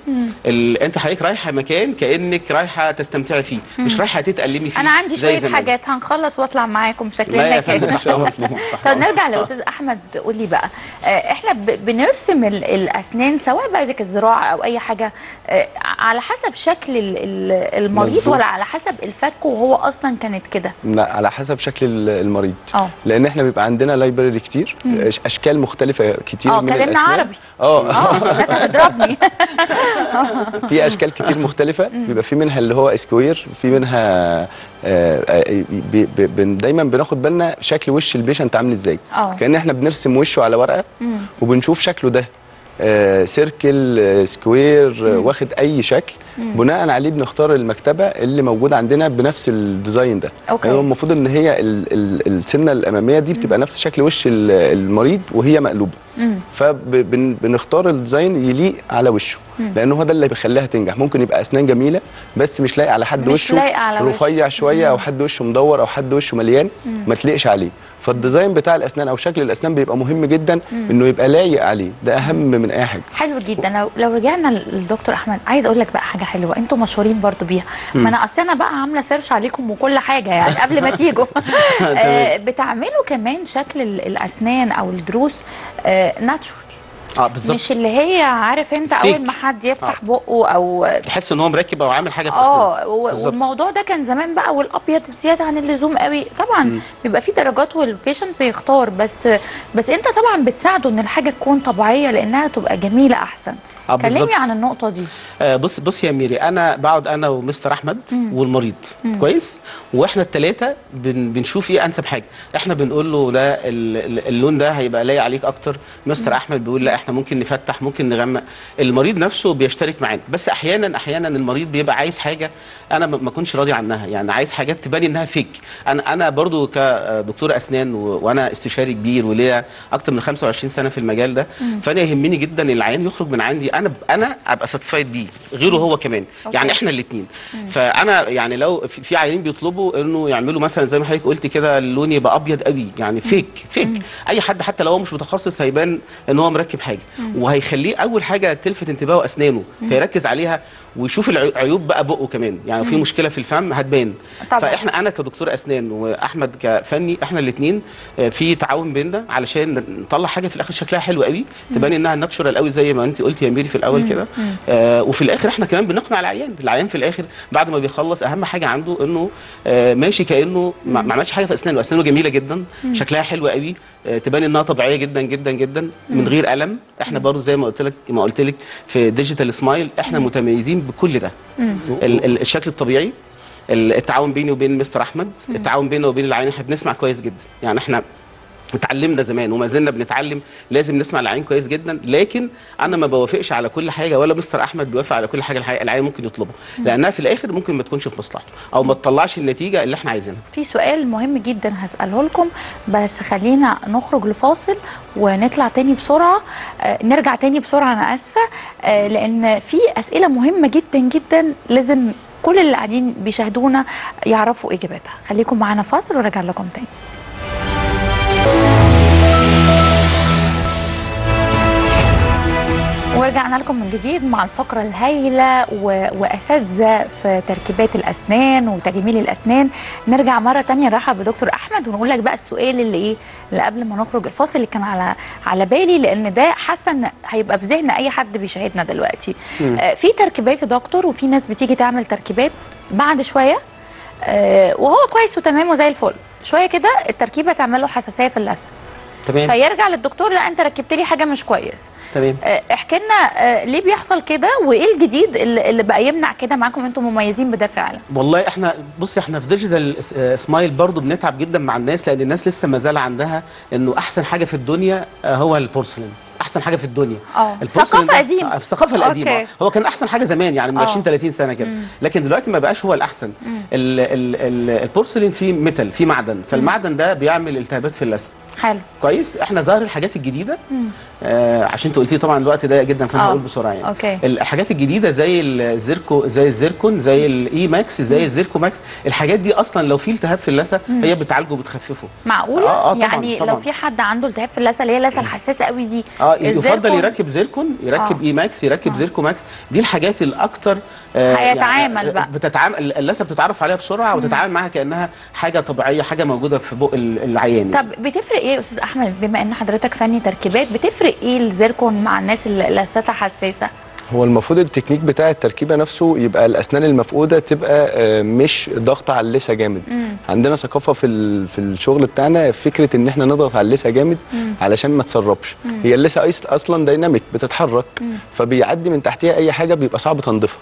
انت حضرتك رايحة مكان كأنك رايحة تستمتعي فيه مش رايحة تتألمي فيه أنا عندي زي شوية زمان. حاجات هنخلص واطلع معاكم شكلنا كده. [LAUGHS] طب نرجع [LAUGHS] لأستاذ أحمد قول لي بقى. آه، إحنا بنرسم ال- الأسنان سواء بقى إذا كانت زراعة أو أي حاجة آه، على حسب شكل ال- ال- المريض. ولا على حسب الفك وهو أصلا كانت كده؟ لا على حسب شكل ال- المريض. أه. لأن إحنا بيبقى عندنا library كتير أش- أشكال مختلفة كتير أه من كلمنا الأسنان. عربي. أه. أه الناس هتضربني [LAUGHS] في أشكال كتير مختلفة. بيبقى في منها اللي هو square في منها آه، آه، بي- بي- بن- دايما بناخد بالنا شكل وش ال patient عامل إزاي. آه. كأن إحنا بنرسم وشه على ورقة وبنشوف شكله ده. آه، circle آه، square آه، واخد أي شكل. بناء عليه بنختار المكتبة اللي موجودة عندنا بنفس ال design ده. okay. يعني المفروض إن هي ال- ال- السنة الأمامية دي بتبقى نفس شكل وش ال- المريض وهي مقلوبة. فبنختار ال design يليق على وشه. لأن هو ده اللي بيخليها تنجح. ممكن يبقى أسنان جميلة بس مش لايق على حد وشه على. رفيع شوية أو حد وشه مدور أو حد وشه مليان ما تليقش عليه. فال design بتاع الأسنان أو شكل الأسنان بيبقى مهم جدا إنه يبقى لايق عليه. ده أهم من أي حاجة. حلو جدا. لو لو رجعنا للدكتور أحمد عايز أقول لك بقى حاجة حلوة أنتوا مشهورين برضو بيها. ما أنا اصل أنا بقى عاملة search عليكم وكل حاجة يعني [LAUGHS] قبل ما تيجوا. [LAUGHS] آه بتعملوا كمان شكل ال- الأسنان أو الضروس آه natural آه بالظبط. مش اللي هي عارف انت fake. اول ما حد يفتح بقه أو تحس إن هو مركب أو عامل حاجة في آه. والموضوع ده كان زمان بقى والأبيض زياده عن اللزوم قوي. طبعا بيبقى في درجات وال patient بيختار بس بس انت طبعا بتساعده إن الحاجة تكون طبيعية لأنها تبقى جميلة أحسن. آه، بالظبط. كلمني عن النقطة دي. آه بص بص يا ميري أنا بقعد أنا ومستر أحمد والمريض كويس؟ وإحنا الثلاثه بن بنشوف إيه أنسب حاجة. إحنا بنقول له ده ال- ال- اللون ده هيبقى لايق عليك أكتر. مستر أحمد بيقول لا إحنا ممكن نفتح ممكن نغمق. المريض نفسه بيشترك معانا. بس أحيانا أحيانا المريض بيبقى عايز حاجة أنا ما أكونش راضي عنها. يعني عايز حاجات تبان إنها فيك أنا أنا برضو كدكتور أسنان وأنا استشاري كبير وليا أكتر من 25 سنة في المجال ده فأنا يهمني جدا العيان يخرج من عندي. أنا أنا ابقى satisfied بيه غيره هو كمان. okay. يعني إحنا الاثنين فأنا يعني لو في عيانين بيطلبوا إنه يعملوا مثلا زي ما حضرتك قلت كده اللون يبقى أبيض قوي يعني fake fake أي حد حتى لو هو مش متخصص هيبان إن هو مركب حاجة. وهيخليه أول حاجة تلفت انتباهه أسنانه فيركز عليها ويشوف العيوب بقى بقه كمان. يعني في مشكلة في الفم هتبان. فإحنا أنا كدكتور أسنان وأحمد كفني إحنا الاثنين في تعاون بيننا علشان نطلع حاجة في الآخر شكلها حلو قوي. تبان إنها ناتشورال قوي زي ما أنت قلتي يا ميري في الأول كده. آه وفي الآخر إحنا كمان بنقنع العيان. العيان في الآخر بعد ما بيخلص أهم حاجة عنده إنه آه ماشي كأنه ما ما عملش حاجة في أسنانه. أسنانه جميلة جدا شكلها حلو قوي. آه تبان إنها طبيعية جدا جدا جدا من غير ألم. إحنا برضه زي ما قلت لك ما قلت لك في ديجيتال سمايل إحنا متميزين بكل ده. ال- ال- الشكل الطبيعي ال- التعاون بيني وبين مستر أحمد التعاون بيننا وبين العيان إحنا بنسمع كويس جدا. يعني إحنا اتعلمنا زمان وما زلنا بنتعلم لازم نسمع العيان كويس جدا. لكن أنا ما بوافقش على كل حاجة ولا مستر أحمد بيوافق على كل حاجة الحقيقة العيان ممكن يطلبها. لأنها في الآخر ممكن ما تكونش في مصلحته أو ما تطلعش النتيجة اللي إحنا عايزينها. في سؤال مهم جدا هسأله لكم بس خلينا نخرج لفاصل ونطلع تاني بسرعة. آه، نرجع تاني بسرعة أنا آسفة. آه، لأن في أسئلة مهمة جدا جدا لازم كل اللي قاعدين بيشاهدونا يعرفوا إجاباتها. خليكم معانا فاصل وراجع لكم تاني. ورجعنا لكم من جديد مع الفقرة الهايلة و... وأساتذة في تركيبات الأسنان وتجميل الأسنان. نرجع مرة تانية نرحب بدكتور أحمد ونقول لك بقى السؤال اللي إيه اللي قبل ما نخرج الفاصل اللي كان على على بالي لأن ده حاسة إن هيبقى في ذهن أي حد بيشاهدنا دلوقتي. آه في تركيبات يا دكتور وفي ناس بتيجي تعمل تركيبات بعد شوية. آه وهو كويس وتمام وزي الفل. شوية كده التركيبة تعمل له حساسية في اللثة. تمام. فيرجع للدكتور لا انت ركبت لي حاجة مش كويس. تمام. آه، احكي لنا آه، ليه بيحصل كده وايه الجديد اللي بقى يمنع كده معاكم أنتم مميزين بده فعلا؟ والله إحنا بص إحنا في ديجيتال سمايل برضو بنتعب جدا مع الناس لأن الناس لسه ما زال عندها إنه أحسن حاجة في الدنيا آه، هو البورسلين. أحسن حاجة في الدنيا. آه. ثقافة قديمة. آه، في الثقافة القديمة. okay. هو كان أحسن حاجة زمان يعني من آه. 20 30 سنة كده. لكن دلوقتي ما بقاش هو الأحسن. ال ال ال البورسلين فيه metal فيه معدن. فالمعدن ده بيعمل التهابات في اللثة. حلو كويس إحنا ظاهر الحاجات الجديدة آه عشان أنت قلتي طبعا الوقت ضيق جدا فأنا آه. هقول بسرعة يعني okay. الحاجات الجديدة زي ال zirco زي الزيركون زي ال E-max زي ال zirco max الحاجات دي أصلا لو في التهاب في اللثة هي بتعالجه وبتخففه معقولة آه، آه، طبعاً، يعني طبعاً. لو في حد عنده التهاب في اللثة اللي هي اللثة الحساسة قوي دي آه يفضل يركب زيركون يركب آه. E-max يركب آه. zirco max دي الحاجات الأكتر هيتعامل بقى. بتتعامل اللثة بتتعرف عليها بسرعة وتتعامل معاها كأنها حاجة طبيعية حاجة موجودة في بق ال- العيان يعني. طب بتفرق إيه يا أستاذ أحمد بما إن حضرتك فني تركيبات بتفرق إيه الزيركون مع الناس اللي لثتها حساسه هو المفروض التكنيك بتاع التركيبة نفسه يبقى الأسنان المفقودة تبقى آه، مش ضغط على اللثة جامد. عندنا ثقافة في في الشغل بتاعنا فكرة إن إحنا نضغط على اللثة جامد علشان ما تسربش. هي اللثة أصلا dynamic بتتحرك فبيعدي من تحتها أي حاجة بيبقى صعب تنظيفها.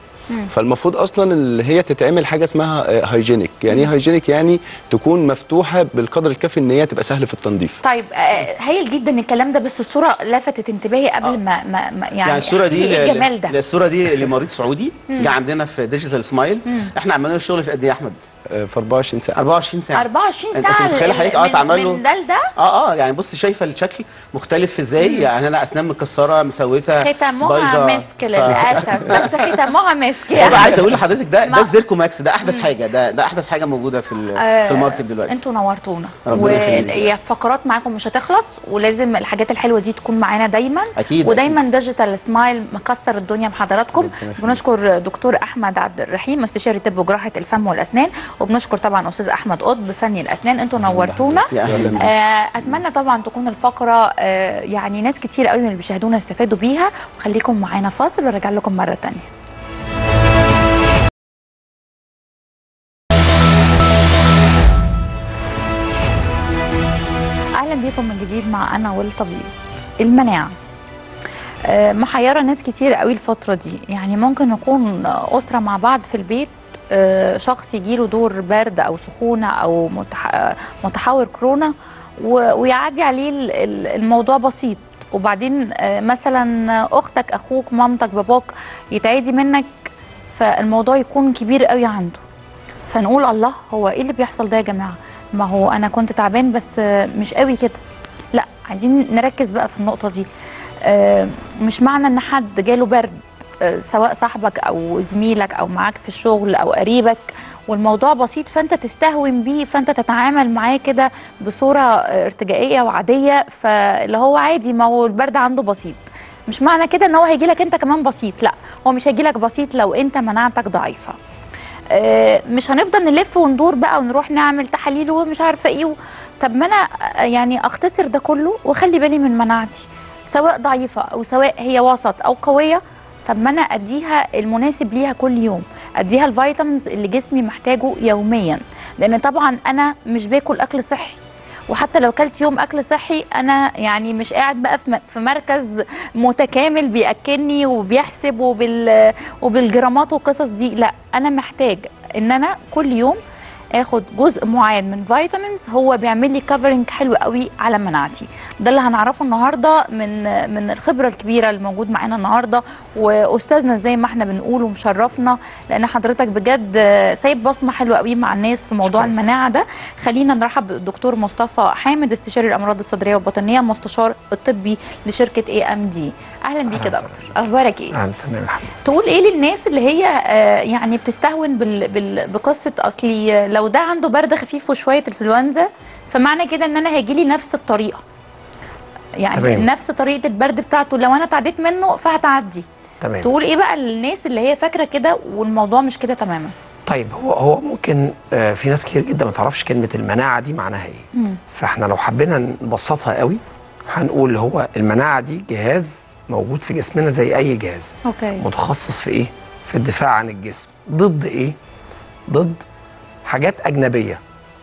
فالمفروض أصلا اللي هي تتعمل حاجة اسمها hygienic يعني إيه hygienic يعني تكون مفتوحة بالقدر الكافي إن هي تبقى سهله في التنظيف. طيب آه، هايل جدا الكلام ده بس الصورة لفتت انتباهي قبل آه. ما, ما, يعني, يعني الصورة دي [LAUGHS] ل- الجمال ده؟ الصورة دي [LAUGHS] لمريض سعودي. جه عندنا في Digital Smile إحنا عملنا له الشغل في قد إيه يا أحمد؟ آه، في 24 ساعة. 24 ساعة. 24 أنت ساعة متخيل حضرتك آه من- اتعمل له من ده؟ لده آه آه يعني بص شايفة الشكل مختلف إزاي؟ يعني أنا أسنان مكسرة مسوسة بايظة. مسك ف- للأسف. [LAUGHS] بس ختموها مسك يعني. عايز أقول لحضرتك ده ده ال Zirco Max ده أحدث حاجة ده ده أحدث حاجة موجودة في ال- آه، في ال market دلوقتي. أنتوا نورتونا. ربنا يخليك. وهي فقرات معاكم مش هتخلص ولازم الحاجات الحلوة دي تكون معانا دايما. أكيد، ودايما أكيد. Digital Smile مكسر الدنيا بحضراتكم. بنشكر دكتور أحمد عبد الرحيم استشاري طب وجراحة الفم والأسنان وبنشكر طبعا أستاذ أحمد قطب فني الأسنان أنتوا نورتونا. آه، أتمنى طبعا تكون الفقرة آه، يعني ناس كتير قوي من اللي بيشاهدونا يستفادوا بيها. وخليكم معانا فاصل ونرجع لكم مرة تانية. أهلا بيكم من جديد مع أنا والطبيب المناعة. آه، محيرة ناس كتير قوي الفترة دي. يعني ممكن نكون أسرة مع بعض في البيت شخص يجيله دور برد أو سخونة أو متح- آه، متحور كورونا ويعدي عليه ال- ال- الموضوع بسيط. وبعدين آه، مثلا أختك أخوك مامتك باباك يتعدي منك فالموضوع يكون كبير قوي عنده. فنقول الله هو إيه اللي بيحصل ده يا جماعة؟ ما هو أنا كنت تعبان بس آه، مش قوي كده. لا عايزين نركز بقى في النقطة دي. آه، مش معنى إن حد جاله برد. آه، سواء صاحبك أو زميلك أو معاك في الشغل أو قريبك والموضوع بسيط فأنت تستهون بيه فأنت تتعامل معاه كده بصورة ارتجائية وعادية فاللي هو عادي ما هو البرد عنده بسيط. مش معنى كده إن هو هيجي لك أنت كمان بسيط لأ هو مش هيجي لك بسيط لو أنت مناعتك ضعيفة. آه، مش هنفضل نلف وندور بقى ونروح نعمل تحاليل ومش عارفة إيه طب ما أنا يعني أختصر ده كله وأخلي بالي من مناعتي سواء ضعيفة أو سواء هي وسط أو قوية طب ما أنا أديها المناسب ليها كل يوم. أديها الفيتامينز اللي جسمي محتاجه يوميا. لأن طبعا أنا مش باكل أكل صحي. وحتى لو كلت يوم أكل صحي أنا يعني مش قاعد بقى في مركز متكامل بيأكلني وبيحسب وبال وبالجرامات والقصص دي. لأ أنا محتاج إن أنا كل يوم آخد جزء معين من فيتامينز هو بيعمل لي كفرنج حلو قوي على مناعتي. ده اللي هنعرفه النهارده من من الخبرة الكبيرة اللي موجود معانا النهارده. وأستاذنا زي ما إحنا بنقول ومشرفنا لأن حضرتك بجد سايب بصمة حلوة قوي مع الناس في موضوع شكراً. المناعة ده. خلينا نرحب بالدكتور مصطفى حامد استشاري الأمراض الصدرية والبطنية مستشار الطبي لشركة اي ام دي أهلا بيك يا دكتور. أخبارك إيه؟ آه تمام الحمد تقول إيه للناس اللي هي آه، يعني بتستهون. بقصة اصلي لو ده عنده برد خفيف وشوية انفلونزا فمعنى كده إن أنا هيجي لي نفس الطريقة. يعني تمام. نفس طريقة البرد بتاعته. لو أنا تعديت منه فهتعدي. تمام. تقول إيه بقى للناس اللي هي فاكرة كده والموضوع مش كده تماما؟ طيب هو هو ممكن آه، في ناس كتير جدا ما تعرفش كلمة المناعة دي معناها إيه. مم. فإحنا لو حبينا نبسطها قوي هنقول هو المناعة دي جهاز موجود في جسمنا زي أي جهاز. أوكي. متخصص في إيه؟ في الدفاع عن الجسم. ضد إيه؟ ضد حاجات أجنبية.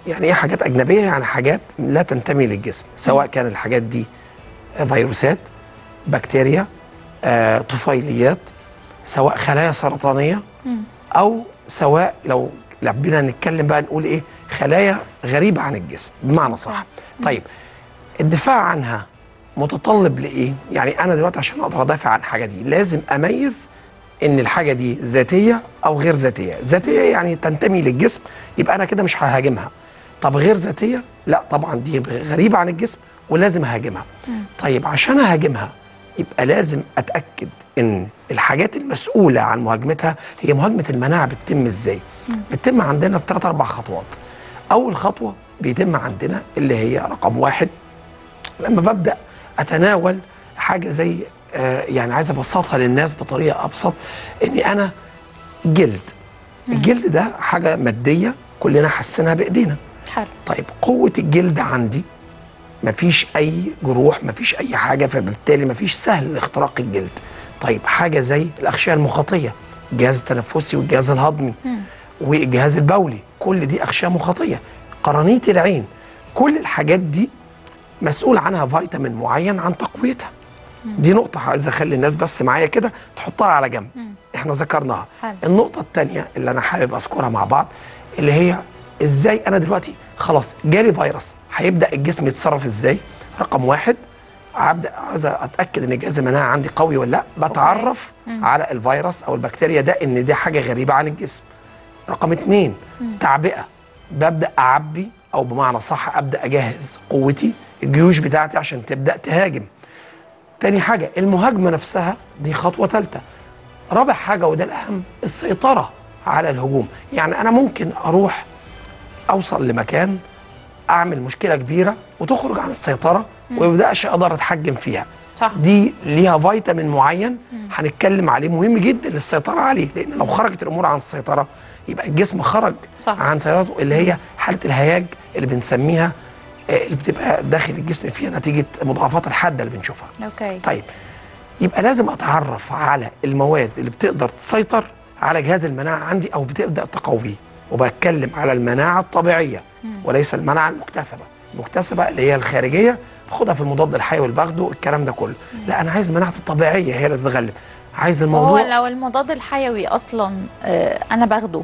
يعني إيه حاجات أجنبية؟ يعني حاجات لا تنتمي للجسم سواء كان الحاجات دي فيروسات بكتيريا آه، طفيليات سواء خلايا سرطانية. أو سواء لو لبينا نتكلم بقى نقول إيه خلايا غريبة عن الجسم بمعنى صح. طيب الدفاع عنها متطلب لإيه؟ يعني أنا دلوقتي عشان أقدر أدافع عن الحاجة دي لازم أميز إن الحاجة دي ذاتية أو غير ذاتية. ذاتية يعني تنتمي للجسم يبقى أنا كده مش ههاجمها. طب غير ذاتية؟ لا طبعا دي غريبة عن الجسم ولازم أهاجمها. طيب عشان أهاجمها يبقى لازم أتأكد إن الحاجات المسؤولة عن مهاجمتها هي مهاجمة المناعة بتتم إزاي؟ بتتم عندنا في ثلاث أربع خطوات. أول خطوة بيتم عندنا اللي هي رقم واحد لما ببدأ أتناول حاجة زي يعني عايز أبسطها للناس بطريقة أبسط إني أنا جلد. الجلد ده حاجة مادية كلنا حاسينها بإيدينا. حلو. طيب قوة الجلد عندي مفيش أي جروح مفيش أي حاجة فبالتالي مفيش سهل اختراق الجلد. طيب حاجة زي الأغشية المخاطية الجهاز التنفسي والجهاز الهضمي والجهاز البولي كل دي أغشية مخاطية. قرنيه العين كل الحاجات دي مسؤول عنها فيتامين معين عن تقويتها. دي نقطة عايز أخلي الناس بس معايا كده تحطها على جنب. إحنا ذكرناها. حلو. النقطة التانية اللي أنا حابب أذكرها مع بعض اللي هي إزاي أنا دلوقتي خلاص جالي فيروس هيبدأ الجسم يتصرف إزاي؟ رقم واحد هبدأ عايز أتأكد إن جهاز المناعه عندي قوي ولا لأ؟ بتعرف على الفيروس أو البكتيريا ده إن دي حاجة غريبة عن الجسم. رقم اتنين تعبئة. ببدأ أعبي أو بمعنى صح أبدأ أجهز قوتي الجيوش بتاعتي عشان تبدأ تهاجم. تاني حاجة المهاجمة نفسها دي خطوة ثالثه رابع حاجة وده الأهم السيطرة على الهجوم. يعني أنا ممكن أروح أوصل لمكان أعمل مشكلة كبيرة وتخرج عن السيطرة وما يبداش أقدر اتحكم فيها. صح. دي ليها فيتامين معين هنتكلم عليه. مهم جدا للسيطرة عليه لأن لو خرجت الأمور عن السيطرة يبقى الجسم خرج صح. عن سيطرته اللي هي حالة الهياج اللي بنسميها اللي بتبقى داخل الجسم فيها نتيجة مضاعفات الحادة اللي بنشوفها. أوكي. طيب يبقى لازم أتعرف على المواد اللي بتقدر تسيطر على جهاز المناعة عندي أو بتبدأ تقويه وبتكلم على المناعة الطبيعية وليس المناعة المكتسبة. المكتسبة اللي هي الخارجية باخدها في المضاد الحيوي اللي باخده الكلام ده كله. لا أنا عايز مناعتي الطبيعية هي اللي تتغلب. عايز هو الموضوع لو المضاد الحيوي أصلا آه، أنا باخده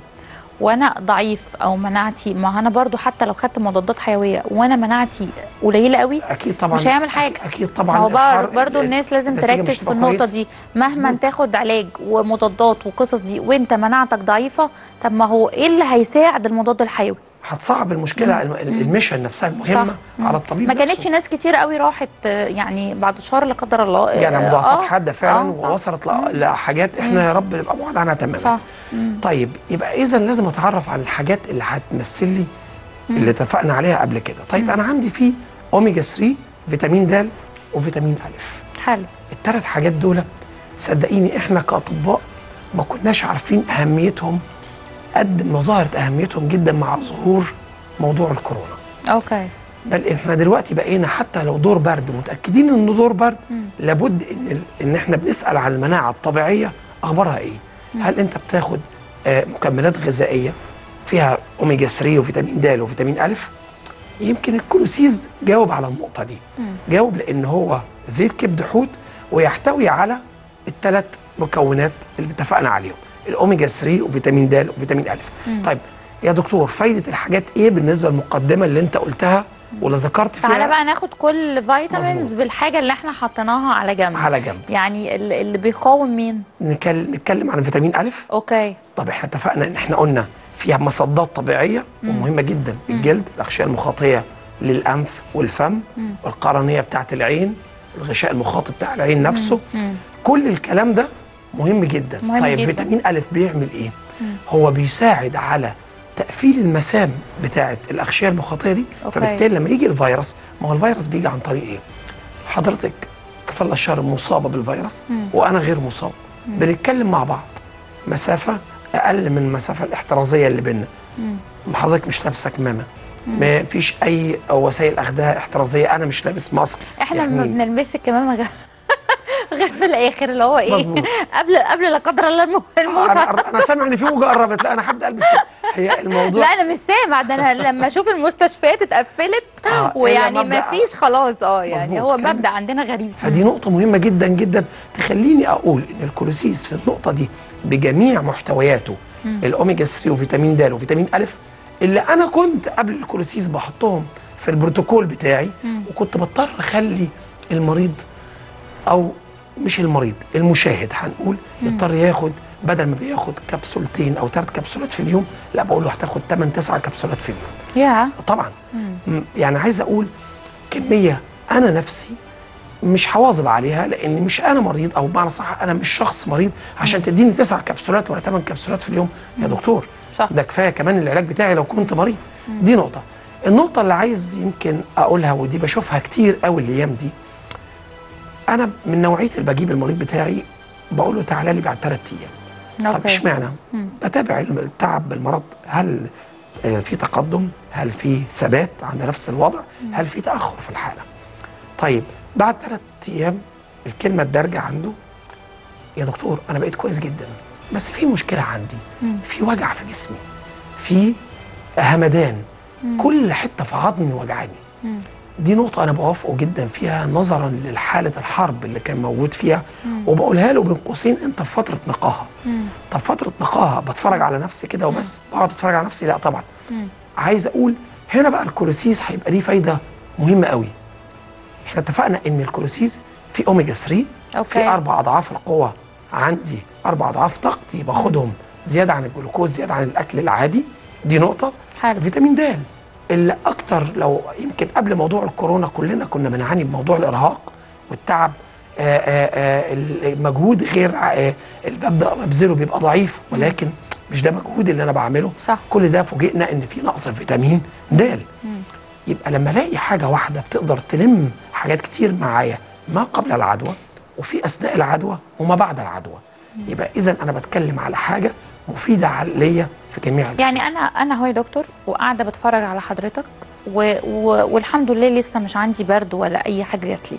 وأنا ضعيف أو مناعتي ما أنا برضو حتى لو خدت مضادات حيوية وأنا مناعتي قليلة قوي أكيد طبعا مش هيعمل حاجة. أكيد, أكيد طبعا هو برضو الناس لازم تركز في النقطة. دي مهما. تاخد علاج ومضادات وقصص دي وانت مناعتك ضعيفة طب ما هو إيه اللي هيساعد المضاد الحيوي هتصعب المشكلة الم- الميشن نفسها المهمة صح. على الطبيب ما. كانتش ناس كتير قوي راحت آه، يعني بعد الشهر لا قدر الله آه، يعني مضاعفات آه، حادة فعلا آه،. ووصلت لحاجات إحنا يا رب نبقى بعاد عنها تماما. صح. مم. طيب يبقى اذا لازم أتعرف على الحاجات اللي هتمثل لي اللي اتفقنا عليها قبل كده. طيب أنا عندي فيه أوميجا 3 فيتامين د وفيتامين الف حلو. الثلاث حاجات دول صدقيني إحنا كأطباء ما كناش عارفين أهميتهم قد ما ظهرت أهميتهم جدا مع ظهور موضوع الكورونا. okay. بل إحنا دلوقتي بقينا حتى لو دور برد متأكدين انه دور برد لابد إن إن إحنا بنسأل عن المناعة الطبيعية أخبارها إيه. هل أنت بتاخد آه، مكملات غذائية فيها أوميجا 3 وفيتامين د وفيتامين الف يمكن الكولوسيز جاوب على النقطة دي. جاوب لأن هو زيت كبد حوت ويحتوي على الثلاث مكونات اللي اتفقنا عليهم. الأوميجا 3 وفيتامين د وفيتامين ألف. طيب يا دكتور فايدة الحاجات إيه بالنسبة للمقدمه اللي أنت قلتها ولا ذكرت فيها؟ تعالى بقى ناخد كل vitamins. بالحاجة اللي إحنا حطيناها على جنب. على جنب. يعني ال- اللي بيقاوم مين؟ نكل- نتكلم عن فيتامين ألف؟ okay. طب إحنا اتفقنا إن إحنا قلنا فيها مصدات طبيعية ومهمة جدا. الجلد الأغشية المخاطية للأنف والفم والقرنيه بتاعت العين الغشاء المخاطي بتاع العين نفسه. مم. كل الكلام ده مهم جدا. مهم طيب جداً. فيتامين الف بيعمل إيه؟ هو بيساعد على تقفيل المسام بتاعة الأغشية المخاطيه دي أوكي. فبالتالي لما يجي الفيروس ما هو الفيروس بيجي عن طريق إيه؟ حضرتك كفالة الشر مصابة بالفيروس وأنا غير مصاب. بنتكلم مع بعض. مسافة أقل من المسافة الاحترازية اللي بيننا. حضرتك مش لابسه كمامه ما فيش أي وسائل اخدها احترازية. أنا مش لابس ماسك. إحنا ما يحميني. بنلبس الكمامه غير غير [LAUGHS] في الآخر اللي هو إيه؟ مظبوط. [LAUGHS] قبل قبل لا قدر الله المو- الموت أنا أنا سامع إن في موجة قربت. لا أنا هبدا ألبس هي الموضوع لا أنا مش سامع ده أنا لما أشوف المستشفيات اتقفلت آه، [LAUGHS] ويعني ما فيش خلاص. آه يعني مظبوط. هو مبدأ عندنا غريب. فدي نقطة مهمة جدا جدا. تخليني أقول إن الكولوسيس في النقطة دي بجميع محتوياته الأوميجا 3 وفيتامين د وفيتامين ألف اللي أنا كنت قبل الكولوسيس بحطهم في البروتوكول بتاعي وكنت بضطر أخلي المريض أو مش المريض المشاهد هنقول يضطر ياخد بدل ما بياخد كبسولتين أو ثلاث كبسولات في اليوم لا بقول له هتاخد 8 9 كبسولات في اليوم. يا طبعا. م- يعني عايز أقول كمية أنا نفسي مش هواظب عليها لأن مش أنا مريض أو بمعنى صح أنا مش شخص مريض عشان تديني تسع كبسولات ولا ثمان كبسولات في اليوم. يا دكتور صح. ده كفاية كمان العلاج بتاعي لو كنت مريض. دي نقطة. النقطة اللي عايز يمكن أقولها ودي بشوفها كتير قوي الأيام دي أنا من نوعية اللي بجيب المريض بتاعي بقول له تعالى لي بعد ثلاث أيام. طب إشمعنى؟ بتابع التعب بالمرض. هل آه، في تقدم؟ هل في ثبات عند نفس الوضع؟ هل في تأخر في الحالة؟ طيب بعد ثلاث أيام الكلمة الدارجة عنده يا دكتور أنا بقيت كويس جدا بس في مشكلة عندي. في وجع في جسمي. في همدان. كل حتة في عظمي وجعاني. دي نقطة أنا بوافقه جدا فيها نظرا لحالة الحرب اللي كان موجود فيها وبقولها له بين قوسين أنت في فترة نقاهة. طب فترة نقاهة بتفرج على نفسي كده وبس؟ بقعد أتفرج على نفسي؟ لا طبعا. عايز أقول هنا بقى الكولوسيس هيبقى ليه فايدة مهمة قوي. إحنا اتفقنا إن الكولوسيس في أوميجا 3 okay. في أربع أضعاف القوة عندي أربع أضعاف طاقتي باخدهم زيادة عن الجلوكوز زيادة عن الأكل العادي. دي نقطة. حلو. فيتامين د اللي أكتر لو يمكن قبل موضوع الكورونا كلنا كنا بنعاني بموضوع الإرهاق والتعب آآ آآ المجهود غير آه، اللي ببدا ابذله بيبقى ضعيف ولكن مش ده مجهود اللي أنا بعمله. صح. كل ده فوجئنا إن في نقص في فيتامين د. يبقى لما ألاقي حاجة واحدة بتقدر تلم حاجات كتير معايا ما قبل العدوى وفي أثناء العدوى وما بعد العدوى. يبقى اذا أنا بتكلم على حاجة مفيدة ليا في جميع الجسم. يعني أنا أنا هو يا دكتور وقاعدة بتفرج على حضرتك و... و... والحمد لله لسه مش عندي برد ولا أي حاجة جات لي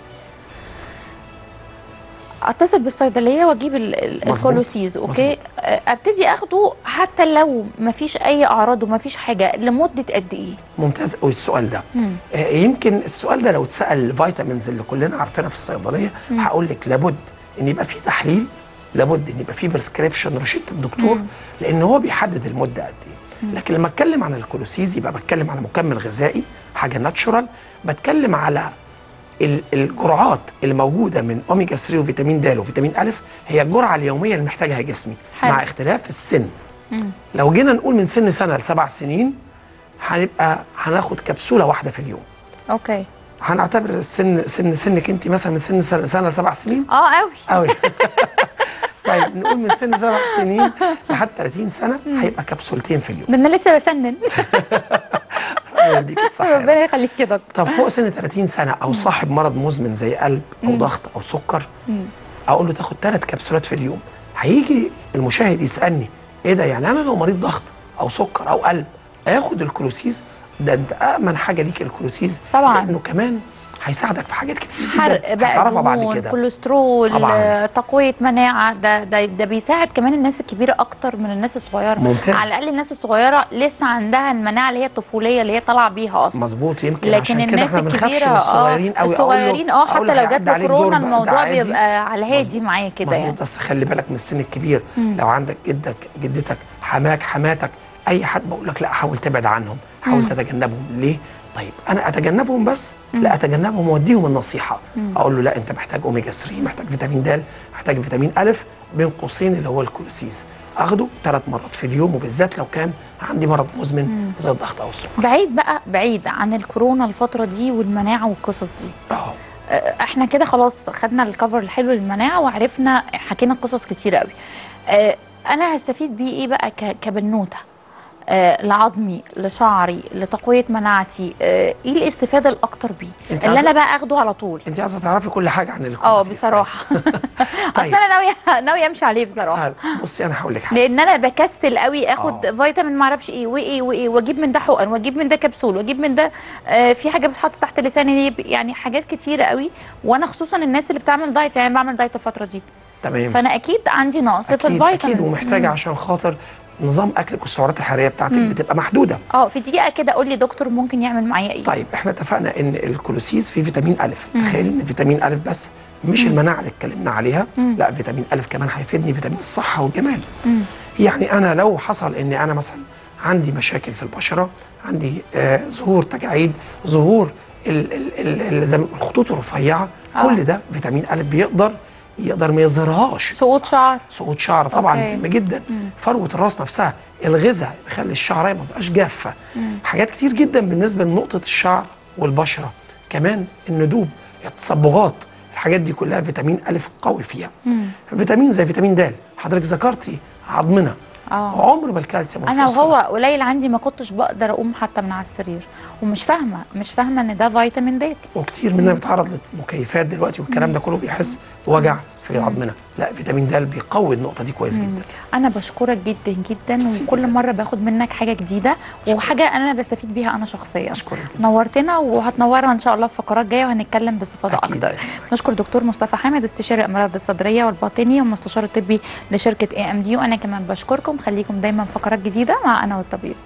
أتصل بالصيدلية وأجيب. الكولوسيز okay آه، أبتدي أخده حتى لو ما فيش أي أعراض وما فيش حاجة لمدة قد إيه ممتاز قوي السؤال ده مم. آه، يمكن السؤال ده لو اتسأل ال vitamins اللي كلنا عارفينها في الصيدلية هقول لك لابد إن يبقى في تحليل لابد إن يبقى في prescription روشتة الدكتور لأن هو بيحدد المدة قد إيه. لكن لما أتكلم عن الكولوسيز يبقى بتكلم على مكمل غذائي حاجة natural بتكلم على ال- الجرعات اللي موجوده من اوميجا 3 وفيتامين د وفيتامين أ هي الجرعة اليومية اللي محتاجها جسمي. حلو. مع اختلاف السن. مم. لو جينا نقول من سن سنة لسبع سنين هنبقى هناخد كبسولة واحدة في اليوم. okay. هنعتبر السن سن سنك أنت مثلا من سن سنه, سنة لسبع سنين؟ آه قوي قوي [LAUGHS] طيب نقول من سن سبع سنين لحد 30 سنة هيبقى كبسولتين في اليوم. ده أنا لسه بسنن ربنا يديك الصحة. ربنا يخليك دكتور طب فوق سن 30 سنة أو صاحب مرض مزمن زي قلب أو ضغط أو سكر أقول له تاخد ثلاث كبسولات في اليوم. هيجي المشاهد يسألني إيه ده يعني أنا لو مريض ضغط أو سكر أو قلب اخد الكلوسيز ده أنت امن حاجة ليك الكولوسيز طبعاً. لأنه كمان هيساعدك في حاجات كتير جدا. حرق بقى بعد كده. كوليسترول طبعاً. آه، تقوية مناعة ده ده ده بيساعد كمان الناس الكبيرة أكتر من الناس الصغيرة. ممتاز. على الأقل الناس الصغيرة لسه عندها المناعة اللي هي الطفولية اللي هي طالعة بيها أصلا. مظبوط يمكن لكن عشان كده الناس بنخافش الكبيرة من الصغيرين آه قوي الصغيرين آه حتى لو جات له كورونا الموضوع بيبقى على هادي معاه كده يعني. بس خلي بالك من السن الكبير. لو عندك جدك جدتك حماك حماتك أي حد بقول لك لا حاول تبعد عنهم حاول تتجنبهم. ليه؟ طيب أنا أتجنبهم بس؟ لا أتجنبهم وأديهم النصيحة. أقول له لا أنت محتاج أوميجا 3 محتاج فيتامين د محتاج فيتامين الف بين قوسين اللي هو الكولوسيز أخده ثلاث مرات في اليوم وبالذات لو كان عندي مرض مزمن زي الضغط أو السكر. بعيد بقى بعيد عن الكورونا الفترة دي والمناعة والقصص دي. أه إحنا كده خلاص خدنا الكفر الحلو للمناعة وعرفنا حكينا قصص كتير قوي آه، أنا هستفيد بيه إيه بقى كبنوتة؟ لعظمي لشعري لتقوية مناعتي آه، إيه الاستفادة الأكتر بيه. اللي عايزة- أنا بقى أخده على طول. أنت عايزة تعرفي كل حاجة عن آه الكولوسيز بصراحة. [LAUGHS] طيب. أصل أنا ناوية ناوية أمشي عليه بصراحة. طيب بصي أنا هقول لك حاجة. لأن أنا بكسل قوي آخد آه. فيتامين ما أعرفش إيه وإيه وإيه وأجيب من ده حقن وأجيب من ده كبسول وأجيب من ده آه في حاجة بتحط تحت لساني. يعني حاجات كتيرة قوي وأنا خصوصا الناس اللي بتعمل diet يعني بعمل diet الفترة دي. تمام. فأنا أكيد عندي نقص في الفيتامين أكيد ومحتاجة عشان خاطر نظام أكلك والسعرات الحرارية بتاعتك بتبقى محدودة. آه في دقيقة كده قول لي دكتور ممكن يعمل معايا إيه؟ طيب إحنا اتفقنا إن الكولوسيس فيه فيتامين الف تخيل إن فيتامين الف بس مش المناعة اللي اتكلمنا عليها لا فيتامين الف كمان هيفيدني فيتامين الصحة والجمال. يعني أنا لو حصل إن أنا مثلا عندي مشاكل في البشرة عندي آه ظهور تجاعيد ظهور ال- الخطوط الرفيعة آه. كل ده فيتامين الف بيقدر يقدر ما يظهرهاش. سقوط شعر. سقوط شعر طبعا. مهم جدا. فروة الراس نفسها الغذاء بيخلي الشعرايه ما تبقاش جافة. حاجات كتير جدا بالنسبة لنقطة الشعر والبشرة. كمان الندوب التصبغات الحاجات دي كلها فيتامين ألف قوي فيها. فيتامين زي فيتامين د حضرتك ذكرتي عظمنا. آه. عمر ما الكالسيوم أنا وهو قليل عندي ما كنتش بقدر أقوم حتى من على السرير. ومش فاهمة مش فاهمة إن ده فيتامين د وكتير مننا بيتعرض للمكيفات دلوقتي والكلام ده كله بيحس بوجع. في عظمنا لا فيتامين د بيقوي النقطة دي كويس جدا. أنا بشكرك جدا جدا وكل جداً. مرة باخد منك حاجة جديدة وحاجة أنا بستفيد بيها أنا شخصيا. نورتنا وهتنورنا إن شاء الله في فقرات جاية وهنتكلم باستفاضة. أكتر. نشكر دكتور مصطفى حامد استشاري الامراض الصدرية والباطنية والمستشار الطبي لشركة اي ام دي وأنا كمان بشكركم. خليكم دايما فقرات جديدة مع أنا والطبيب.